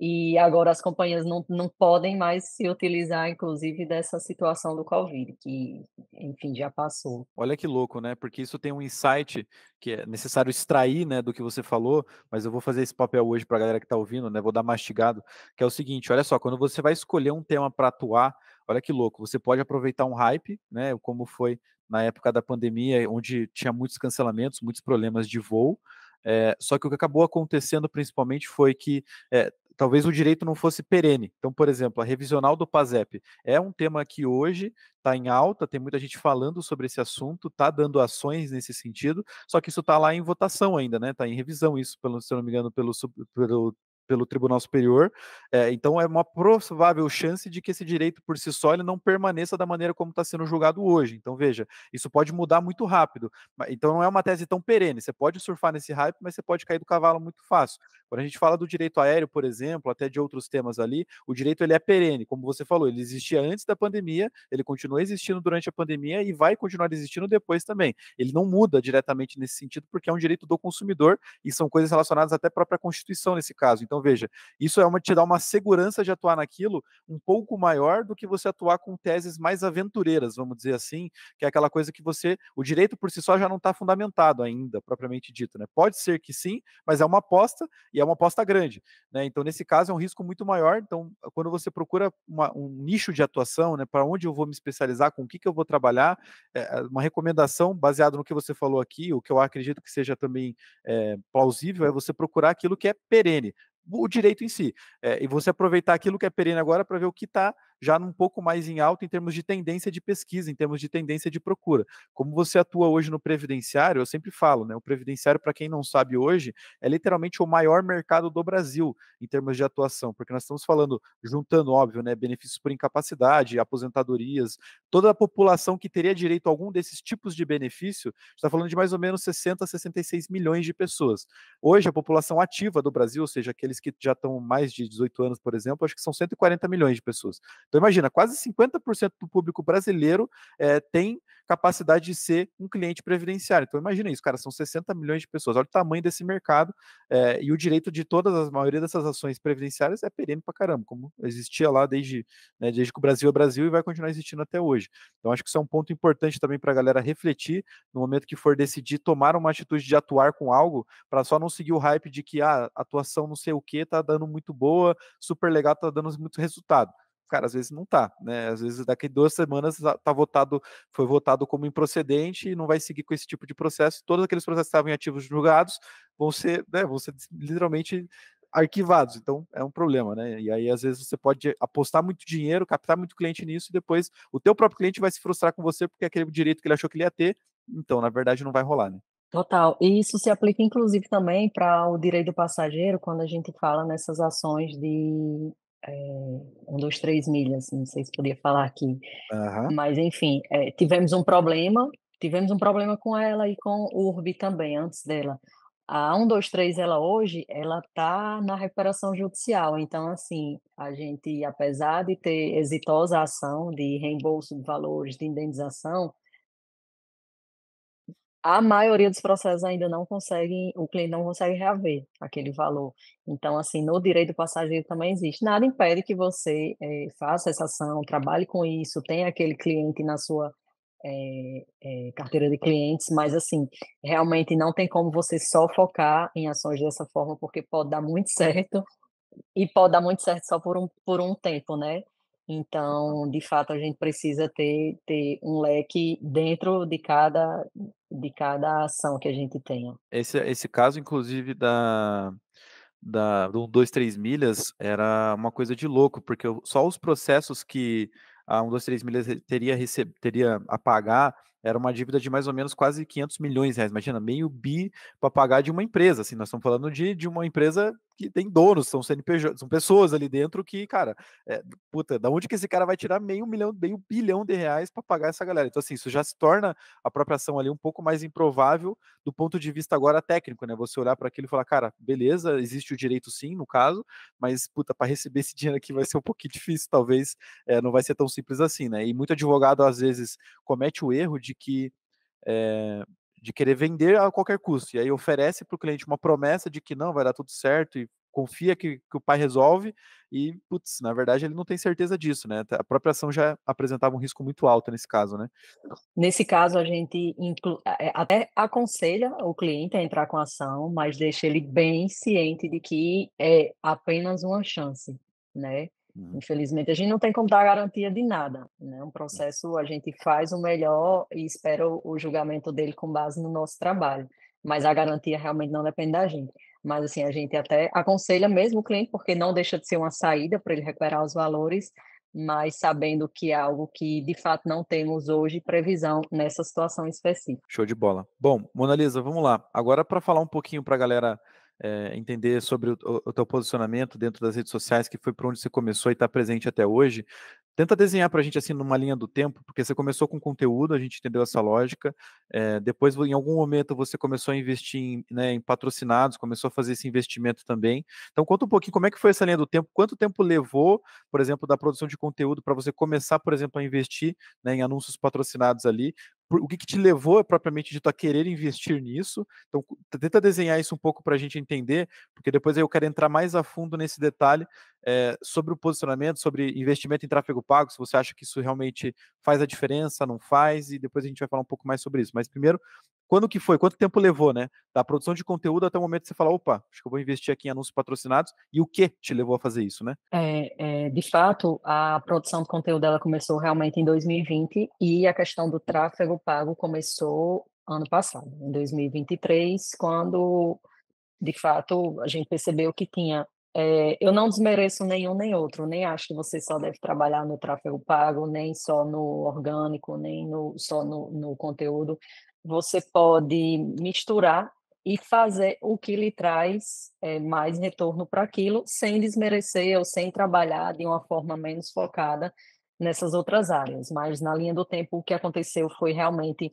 e agora as companhias não, não podem mais se utilizar, inclusive, dessa situação do Covid, que, enfim, já passou. Olha que louco, né? Porque isso tem um insight que é necessário extrair, né, do que você falou, mas eu vou fazer esse papel hoje para a galera que está ouvindo, né? Vou dar mastigado, que é o seguinte: olha só, quando você vai escolher um tema para atuar, olha que louco, você pode aproveitar um hype, né? Como foi na época da pandemia, onde tinha muitos cancelamentos, muitos problemas de voo. É, só que o que acabou acontecendo principalmente foi que é, talvez o direito não fosse perene. Então, por exemplo, a revisional do PASEP é um tema que hoje está em alta, tem muita gente falando sobre esse assunto, está dando ações nesse sentido, só que isso está lá em votação ainda, né? Está em revisão isso, pelo, se não me engano, pelo, pelo pelo Tribunal Superior. É, então é uma provável chance de que esse direito por si só ele não permaneça da maneira como está sendo julgado hoje. Então veja, isso pode mudar muito rápido. Então não é uma tese tão perene. Você pode surfar nesse hype, mas você pode cair do cavalo muito fácil. Quando a gente fala do direito aéreo, por exemplo, até de outros temas ali, o direito ele é perene, como você falou, ele existia antes da pandemia, ele continua existindo durante a pandemia e vai continuar existindo depois também. Ele não muda diretamente nesse sentido porque é um direito do consumidor e são coisas relacionadas até à própria Constituição nesse caso. Então então, veja, isso é uma, te dá uma segurança de atuar naquilo um pouco maior do que você atuar com teses mais aventureiras, vamos dizer assim, que é aquela coisa que você, o direito por si só já não está fundamentado ainda, propriamente dito, né? Pode ser que sim, mas é uma aposta e é uma aposta grande, né? Então, nesse caso, é um risco muito maior. Então, quando você procura uma, um nicho de atuação, né, para onde eu vou me especializar, com o que, que eu vou trabalhar, é, uma recomendação baseada no que você falou aqui, o que eu acredito que seja também é, plausível, é você procurar aquilo que é perene o direito em si. É, e você aproveitar aquilo que é perene agora para ver o que está já um pouco mais em alta em termos de tendência de pesquisa, em termos de tendência de procura. Como você atua hoje no previdenciário, eu sempre falo, né? O previdenciário, para quem não sabe hoje, é literalmente o maior mercado do Brasil em termos de atuação, porque nós estamos falando, juntando, óbvio, né? Benefícios por incapacidade, aposentadorias, toda a população que teria direito a algum desses tipos de benefício, está falando de mais ou menos 60 a 66 milhões de pessoas. Hoje, a população ativa do Brasil, ou seja, aqueles que já estão mais de 18 anos, por exemplo, acho que são 140 milhões de pessoas. Então, imagina, quase 50% do público brasileiro é, tem capacidade de ser um cliente previdenciário. Então, imagina isso, cara, são 60 milhões de pessoas. Olha o tamanho desse mercado é, e o direito de todas as maioria dessas ações previdenciárias é perene pra caramba, como existia lá desde, né, desde que o Brasil é Brasil e vai continuar existindo até hoje. Então, acho que isso é um ponto importante também para a galera refletir no momento que for decidir tomar uma atitude de atuar com algo, para só não seguir o hype de que a ah, atuação não sei o que tá dando muito boa, super legal, tá dando muito resultado cara, às vezes não tá, né? Às vezes daqui duas semanas tá votado, foi votado como improcedente e não vai seguir com esse tipo de processo. Todos aqueles processos que estavam em ativos julgados vão ser, né, vão ser literalmente arquivados. Então é um problema, né? E aí às vezes você pode apostar muito dinheiro, captar muito cliente nisso e depois o teu próprio cliente vai se frustrar com você porque aquele direito que ele achou que ele ia ter, então na verdade não vai rolar, né? Total. E isso se aplica inclusive também para o direito do passageiro quando a gente fala nessas ações de é, um, dois, três milhas, não sei se podia falar aqui. Uhum. Mas, enfim, é, tivemos um problema, tivemos um problema com ela e com o Urbi também, antes dela. A 123, ela hoje, ela está na recuperação judicial. Então, assim, a gente, apesar de ter exitosa ação de reembolso de valores de indenização, a maioria dos processos ainda não conseguem, o cliente não consegue reaver aquele valor. Então, assim, no direito do passageiro também existe. Nada impede que você é, faça essa ação, trabalhe com isso, tenha aquele cliente na sua é, é, carteira de clientes, mas, assim, realmente não tem como você só focar em ações dessa forma, porque pode dar muito certo e pode dar muito certo só por um, por um tempo, né? Então, de fato, a gente precisa ter, ter um leque dentro de cada, de cada ação que a gente tenha. Esse, esse caso, inclusive, da, da, do 2, 3 milhas era uma coisa de louco, porque só os processos que a 1, 2, 3 milhas teria, receb, teria a pagar era uma dívida de mais ou menos quase 500 milhões de reais. Imagina, meio bi para pagar de uma empresa. Assim, nós estamos falando de, de uma empresa que tem donos, são CNPJ, são pessoas ali dentro que, cara, é, puta, da onde que esse cara vai tirar meio milhão, meio bilhão de reais para pagar essa galera? Então, assim, isso já se torna a própria ação ali um pouco mais improvável do ponto de vista agora técnico, né? Você olhar para aquilo e falar, cara, beleza, existe o direito sim, no caso, mas, puta, para receber esse dinheiro aqui vai ser um pouquinho difícil, talvez é, não vai ser tão simples assim, né? E muito advogado, às vezes, comete o erro de que é, de querer vender a qualquer custo. E aí oferece para o cliente uma promessa de que não, vai dar tudo certo e confia que, que o pai resolve e, putz, na verdade ele não tem certeza disso, né? A própria ação já apresentava um risco muito alto nesse caso, né? Nesse caso, a gente inclu... até aconselha o cliente a entrar com a ação, mas deixa ele bem ciente de que é apenas uma chance, né? Uhum. Infelizmente, a gente não tem como dar garantia de nada. Né? Um processo, a gente faz o melhor e espera o, o julgamento dele com base no nosso trabalho. Mas a garantia realmente não depende da gente. Mas, assim, a gente até aconselha mesmo o cliente, porque não deixa de ser uma saída para ele recuperar os valores, mas sabendo que é algo que, de fato, não temos hoje previsão nessa situação específica. Show de bola. Bom, Mona Lisa, vamos lá. Agora, para falar um pouquinho para a galera é, entender sobre o, o, teu posicionamento dentro das redes sociais, que foi por onde você começou e está presente até hoje. Tenta desenhar para a gente assim numa linha do tempo, porque você começou com conteúdo, a gente entendeu essa lógica. É, depois, em algum momento, você começou a investir em, né, em, patrocinados, começou a fazer esse investimento também. Então, conta um pouquinho como é que foi essa linha do tempo, quanto tempo levou, por exemplo, da produção de conteúdo para você começar, por exemplo, a investir né, em anúncios patrocinados ali, o que, que, te levou propriamente de tu a querer investir nisso. Então, tenta desenhar isso um pouco para a gente entender, porque depois eu quero entrar mais a fundo nesse detalhe é, sobre o posicionamento, sobre investimento em tráfego pago, se você acha que isso realmente faz a diferença, não faz, e depois a gente vai falar um pouco mais sobre isso. Mas primeiro, quando que foi? Quanto tempo levou, né? Da produção de conteúdo até o momento que você falar, opa, acho que eu vou investir aqui em anúncios patrocinados, e o que te levou a fazer isso, né? É, é, de fato, a produção de conteúdo dela começou realmente em 2020 e a questão do tráfego pago começou ano passado, em 2023, quando de fato a gente percebeu que tinha é, eu não desmereço nenhum nem outro, nem acho que você só deve trabalhar no tráfego pago, nem só no orgânico, nem no, só no, no conteúdo você pode misturar e fazer o que lhe traz é, mais retorno para aquilo, sem desmerecer ou sem trabalhar de uma forma menos focada nessas outras áreas. Mas na linha do tempo, o que aconteceu foi realmente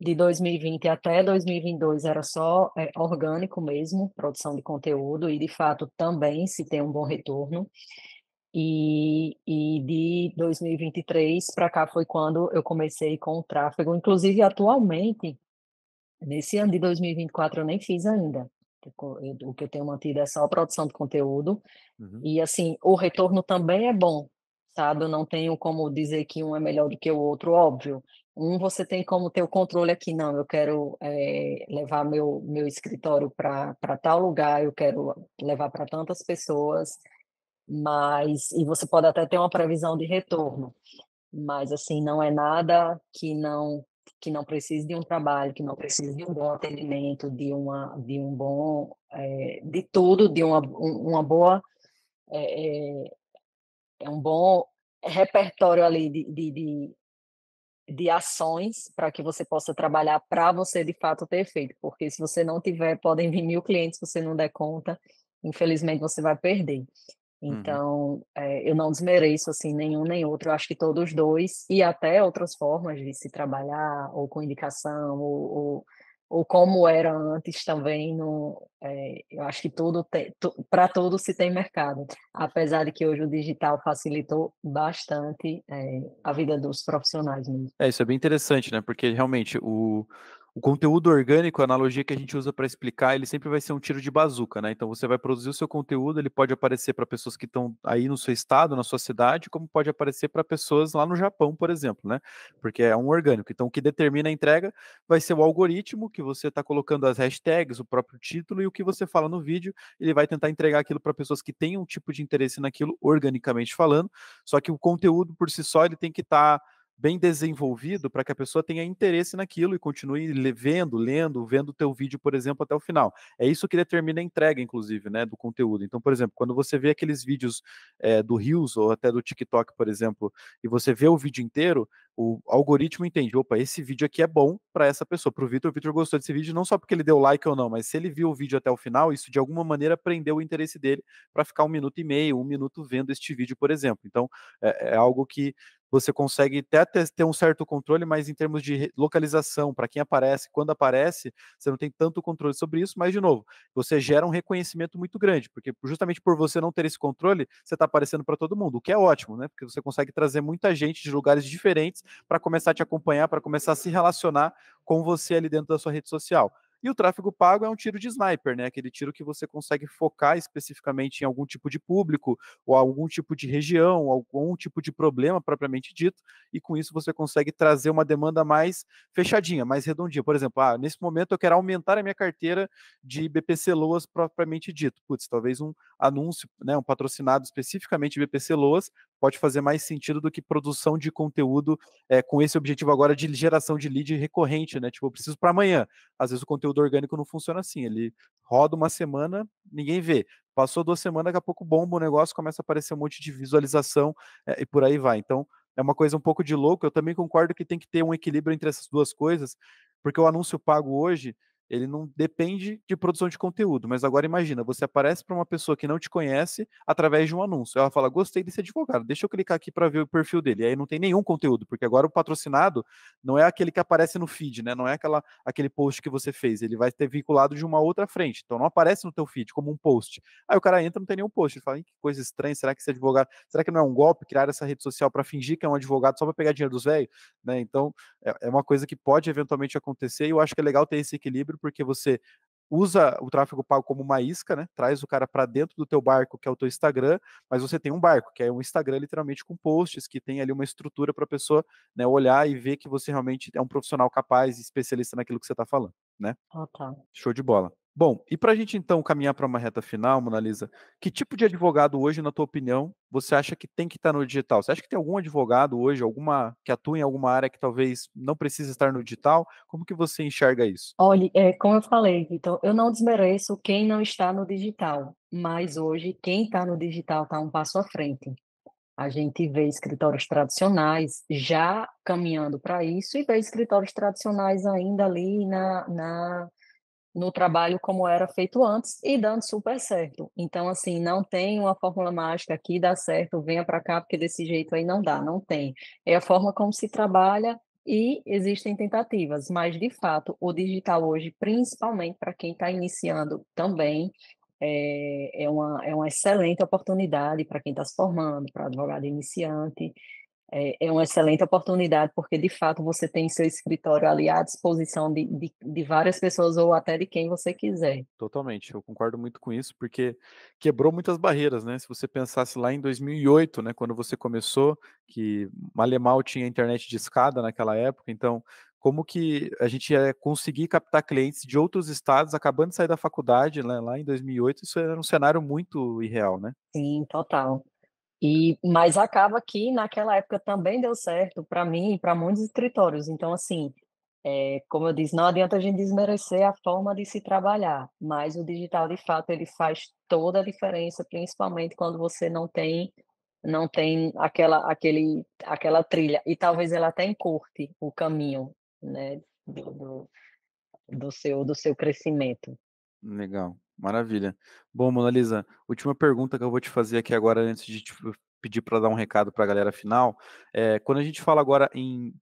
de 2020 até 2022 era só é, orgânico mesmo, produção de conteúdo, e de fato também se tem um bom retorno. E, e de 2023 para cá foi quando eu comecei com o tráfego. Inclusive, atualmente, nesse ano de 2024, eu nem fiz ainda. o que eu tenho mantido é só a produção de conteúdo. Uhum. E, assim, o retorno também é bom, sabe? Eu não tenho como dizer que um é melhor do que o outro, óbvio. Um, você tem como ter o controle aqui, não, eu quero é, levar meu, meu escritório para tal lugar, eu quero levar para tantas pessoas mas e você pode até ter uma previsão de retorno, mas assim não é nada que não que não precise de um trabalho, que não precise de um bom atendimento, de uma de um bom é, de tudo, de uma uma boa é, é um bom repertório ali de, de, de, de ações para que você possa trabalhar para você de fato ter efeito, porque se você não tiver, podem vir mil clientes, você não der conta, infelizmente você vai perder. Uhum. Então, uhum. é, eu não desmereço assim nenhum nem outro. Eu acho que todos os dois e até outras formas de se trabalhar, ou com indicação, ou, ou, ou como era antes também. No, é, eu acho que tudo para tudo se tem mercado. Apesar de que hoje o digital facilitou bastante é, a vida dos profissionais mesmo. É, isso é bem interessante, né? Porque realmente o o conteúdo orgânico, a analogia que a gente usa para explicar, ele sempre vai ser um tiro de bazuca, né? Então você vai produzir o seu conteúdo, ele pode aparecer para pessoas que estão aí no seu estado, na sua cidade, como pode aparecer para pessoas lá no Japão, por exemplo, né? Porque é um orgânico. Então o que determina a entrega vai ser o algoritmo que você está colocando as hashtags, o próprio título e o que você fala no vídeo, ele vai tentar entregar aquilo para pessoas que tenham um tipo de interesse naquilo organicamente falando. Só que o conteúdo por si só ele tem que estar tá bem desenvolvido para que a pessoa tenha interesse naquilo e continue vendo, lendo, vendo o teu vídeo, por exemplo, até o final. É isso que determina a entrega, inclusive, né, do conteúdo. Então, por exemplo, quando você vê aqueles vídeos é, do Reels ou até do TikTok, por exemplo, e você vê o vídeo inteiro, o algoritmo entende, opa, esse vídeo aqui é bom para essa pessoa, para o Vitor, o Vitor gostou desse vídeo não só porque ele deu like ou não, mas se ele viu o vídeo até o final, isso de alguma maneira prendeu o interesse dele para ficar um minuto e meio, um minuto vendo este vídeo, por exemplo. Então, é, é algo que você consegue até ter um certo controle, mas em termos de localização, para quem aparece, quando aparece, você não tem tanto controle sobre isso, mas, de novo, você gera um reconhecimento muito grande, porque justamente por você não ter esse controle, você está aparecendo para todo mundo, o que é ótimo, né? Porque você consegue trazer muita gente de lugares diferentes para começar a te acompanhar, para começar a se relacionar com você ali dentro da sua rede social. E o tráfego pago é um tiro de sniper, né? Aquele tiro que você consegue focar especificamente em algum tipo de público, ou algum tipo de região, algum tipo de problema propriamente dito, e com isso você consegue trazer uma demanda mais fechadinha, mais redondinha. Por exemplo, ah, nesse momento eu quero aumentar a minha carteira de BPC Loas propriamente dito. Putz, talvez um anúncio, né, um patrocinado especificamente BPC Loas pode fazer mais sentido do que produção de conteúdo é, com esse objetivo agora de geração de lead recorrente, né? Tipo, eu preciso para amanhã. Às vezes o conteúdo orgânico não funciona assim. Ele roda uma semana, ninguém vê. Passou duas semanas, daqui a pouco bomba o negócio, começa a aparecer um monte de visualização é, e por aí vai. Então, é uma coisa um pouco de louco. Eu também concordo que tem que ter um equilíbrio entre essas duas coisas, porque o anúncio pago hoje, ele não depende de produção de conteúdo. Mas agora imagina, você aparece para uma pessoa que não te conhece através de um anúncio. Ela fala: "Gostei desse advogado, deixa eu clicar aqui para ver o perfil dele". E aí não tem nenhum conteúdo, porque agora o patrocinado não é aquele que aparece no feed, né? Não é aquela aquele post que você fez, ele vai ter vinculado de uma outra frente. Então não aparece no teu feed como um post. Aí o cara entra, não tem nenhum post, ele fala: "Que coisa estranha, será que esse advogado, será que não é um golpe criar essa rede social para fingir que é um advogado só para pegar dinheiro dos velhos?", né? Então é, é uma coisa que pode eventualmente acontecer e eu acho que é legal ter esse equilíbrio porque você usa o tráfego pago como uma isca, né? Traz o cara para dentro do teu barco, que é o teu Instagram, mas você tem um barco, que é um Instagram literalmente com posts, que tem ali uma estrutura para a pessoa né, olhar e ver que você realmente é um profissional capaz e especialista naquilo que você está falando, né? Ah, tá. Show de bola. Bom, e para a gente então caminhar para uma reta final, Monalisa, que tipo de advogado hoje, na tua opinião, você acha que tem que estar no digital? Você acha que tem algum advogado hoje, alguma que atua em alguma área que talvez não precise estar no digital? Como que você enxerga isso? Olha, é, como eu falei, Vitor, eu não desmereço quem não está no digital, mas hoje quem está no digital está um passo à frente. A gente vê escritórios tradicionais já caminhando para isso e vê escritórios tradicionais ainda ali na, na no trabalho como era feito antes e dando super certo. Então, assim, não tem uma fórmula mágica aqui, dá certo, venha para cá, porque desse jeito aí não dá, não tem. É a forma como se trabalha e existem tentativas, mas, de fato, o digital hoje, principalmente para quem está iniciando também, é, é, uma, é uma excelente oportunidade para quem está se formando, para advogado iniciante, é, é uma excelente oportunidade, porque de fato você tem seu escritório ali à disposição de, de, de, várias pessoas ou até de quem você quiser. Totalmente, eu concordo muito com isso, porque quebrou muitas barreiras, né? Se você pensasse lá em 2008, né, quando você começou, que mal tinha internet de escada naquela época, então como que a gente ia conseguir captar clientes de outros estados acabando de sair da faculdade né, lá em 2008, isso era um cenário muito irreal, né? Sim, total. E, mas acaba que naquela época também deu certo para mim e para muitos escritórios. Então, assim, é, como eu disse, não adianta a gente desmerecer a forma de se trabalhar, mas o digital, de fato, ele faz toda a diferença, principalmente quando você não tem não tem aquela aquele aquela trilha e talvez ela até encurte o caminho, né, do, do, do seu do seu crescimento. Legal. Maravilha. Bom, Mona Lisa, última pergunta que eu vou te fazer aqui agora, antes de te pedir para dar um recado para a galera final. É, quando a gente fala agora em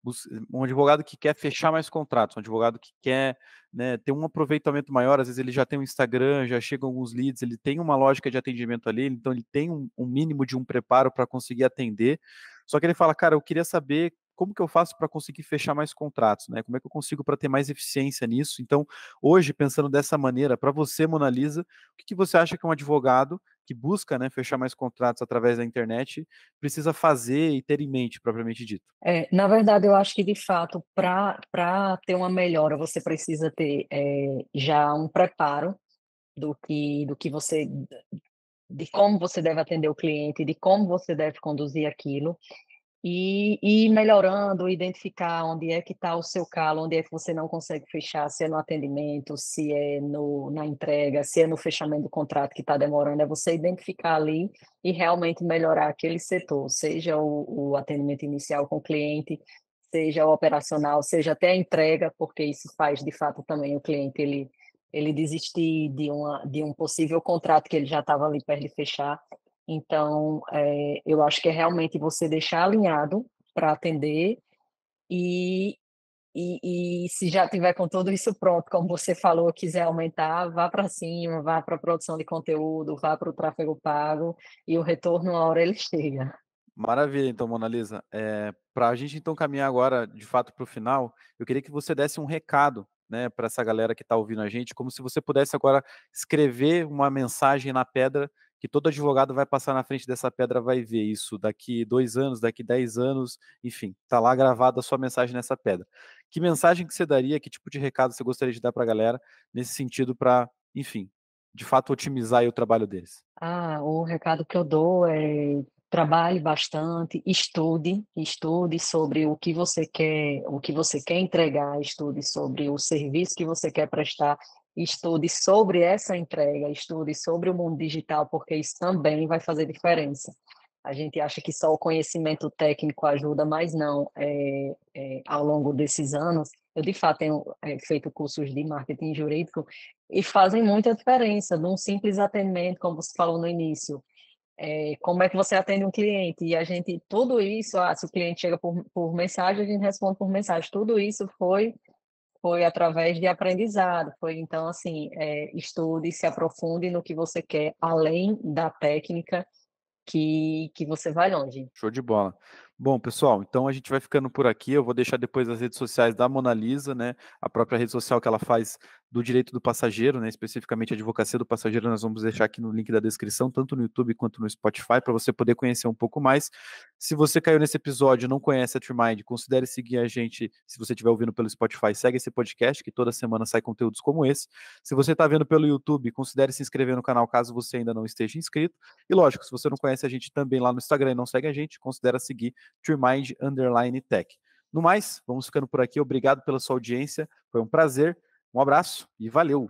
um advogado que quer fechar mais contratos, um advogado que quer né, ter um aproveitamento maior, às vezes ele já tem um Instagram, já chegam alguns leads, ele tem uma lógica de atendimento ali, então ele tem um, um mínimo de um preparo para conseguir atender. Só que ele fala, cara, eu queria saber como que eu faço para conseguir fechar mais contratos, né? Como é que eu consigo para ter mais eficiência nisso? Então, hoje, pensando dessa maneira, para você, Mona Lisa, o que, que, você acha que um advogado que busca né, fechar mais contratos através da internet precisa fazer e ter em mente, propriamente dito? É, na verdade, eu acho que, de fato, para ter uma melhora, você precisa ter é, já um preparo do que, do que você de como você deve atender o cliente, de como você deve conduzir aquilo. E, ir melhorando, identificar onde é que está o seu calo, onde é que você não consegue fechar, se é no atendimento, se é no, na entrega, se é no fechamento do contrato que está demorando, é você identificar ali e realmente melhorar aquele setor, seja o, o atendimento inicial com o cliente, seja o operacional, seja até a entrega, porque isso faz de fato também o cliente ele, ele desistir de, uma, de um possível contrato que ele já estava ali perto de fechar então, é, eu acho que é realmente você deixar alinhado para atender e, e, e, se já tiver com tudo isso pronto, como você falou, quiser aumentar, vá para cima, vá para a produção de conteúdo, vá para o tráfego pago e o retorno, a hora ele chega. Maravilha, então, Mona Lisa. É, para a gente então caminhar agora, de fato, para o final, eu queria que você desse um recado né, para essa galera que está ouvindo a gente, como se você pudesse agora escrever uma mensagem na pedra que todo advogado vai passar na frente dessa pedra, vai ver isso daqui dois anos, daqui dez anos, enfim, tá lá gravada a sua mensagem nessa pedra. Que mensagem que você daria, que tipo de recado você gostaria de dar para a galera nesse sentido para, enfim, de fato otimizar o trabalho deles? Ah, o recado que eu dou é trabalhe bastante, estude, estude sobre o que você quer, o que você quer entregar, estude sobre o serviço que você quer prestar estude sobre essa entrega, estude sobre o mundo digital, porque isso também vai fazer diferença. A gente acha que só o conhecimento técnico ajuda, mas não. É, é, ao longo desses anos, eu de fato tenho é, feito cursos de marketing jurídico e fazem muita diferença. Num simples atendimento, como você falou no início, é, como é que você atende um cliente? E a gente, tudo isso, ah, se o cliente chega por, por mensagem, a gente responde por mensagem. Tudo isso foi foi através de aprendizado, foi então assim, é, estude, se aprofunde no que você quer, além da técnica, que, que você vai longe. Show de bola. Bom, pessoal, então a gente vai ficando por aqui. Eu vou deixar depois as redes sociais da Mona Lisa, né? A própria rede social que ela faz do direito do passageiro, né? Especificamente a advocacia do passageiro, nós vamos deixar aqui no link da descrição, tanto no YouTube quanto no Spotify, para você poder conhecer um pouco mais. Se você caiu nesse episódio e não conhece a TreeMind, considere seguir a gente. Se você estiver ouvindo pelo Spotify, segue esse podcast, que toda semana sai conteúdos como esse. Se você está vendo pelo YouTube, considere se inscrever no canal caso você ainda não esteja inscrito. E lógico, se você não conhece a gente também lá no Instagram e não segue a gente, considere seguir TreeMind Underline Tech. No mais, vamos ficando por aqui. Obrigado pela sua audiência. Foi um prazer. Um abraço e valeu!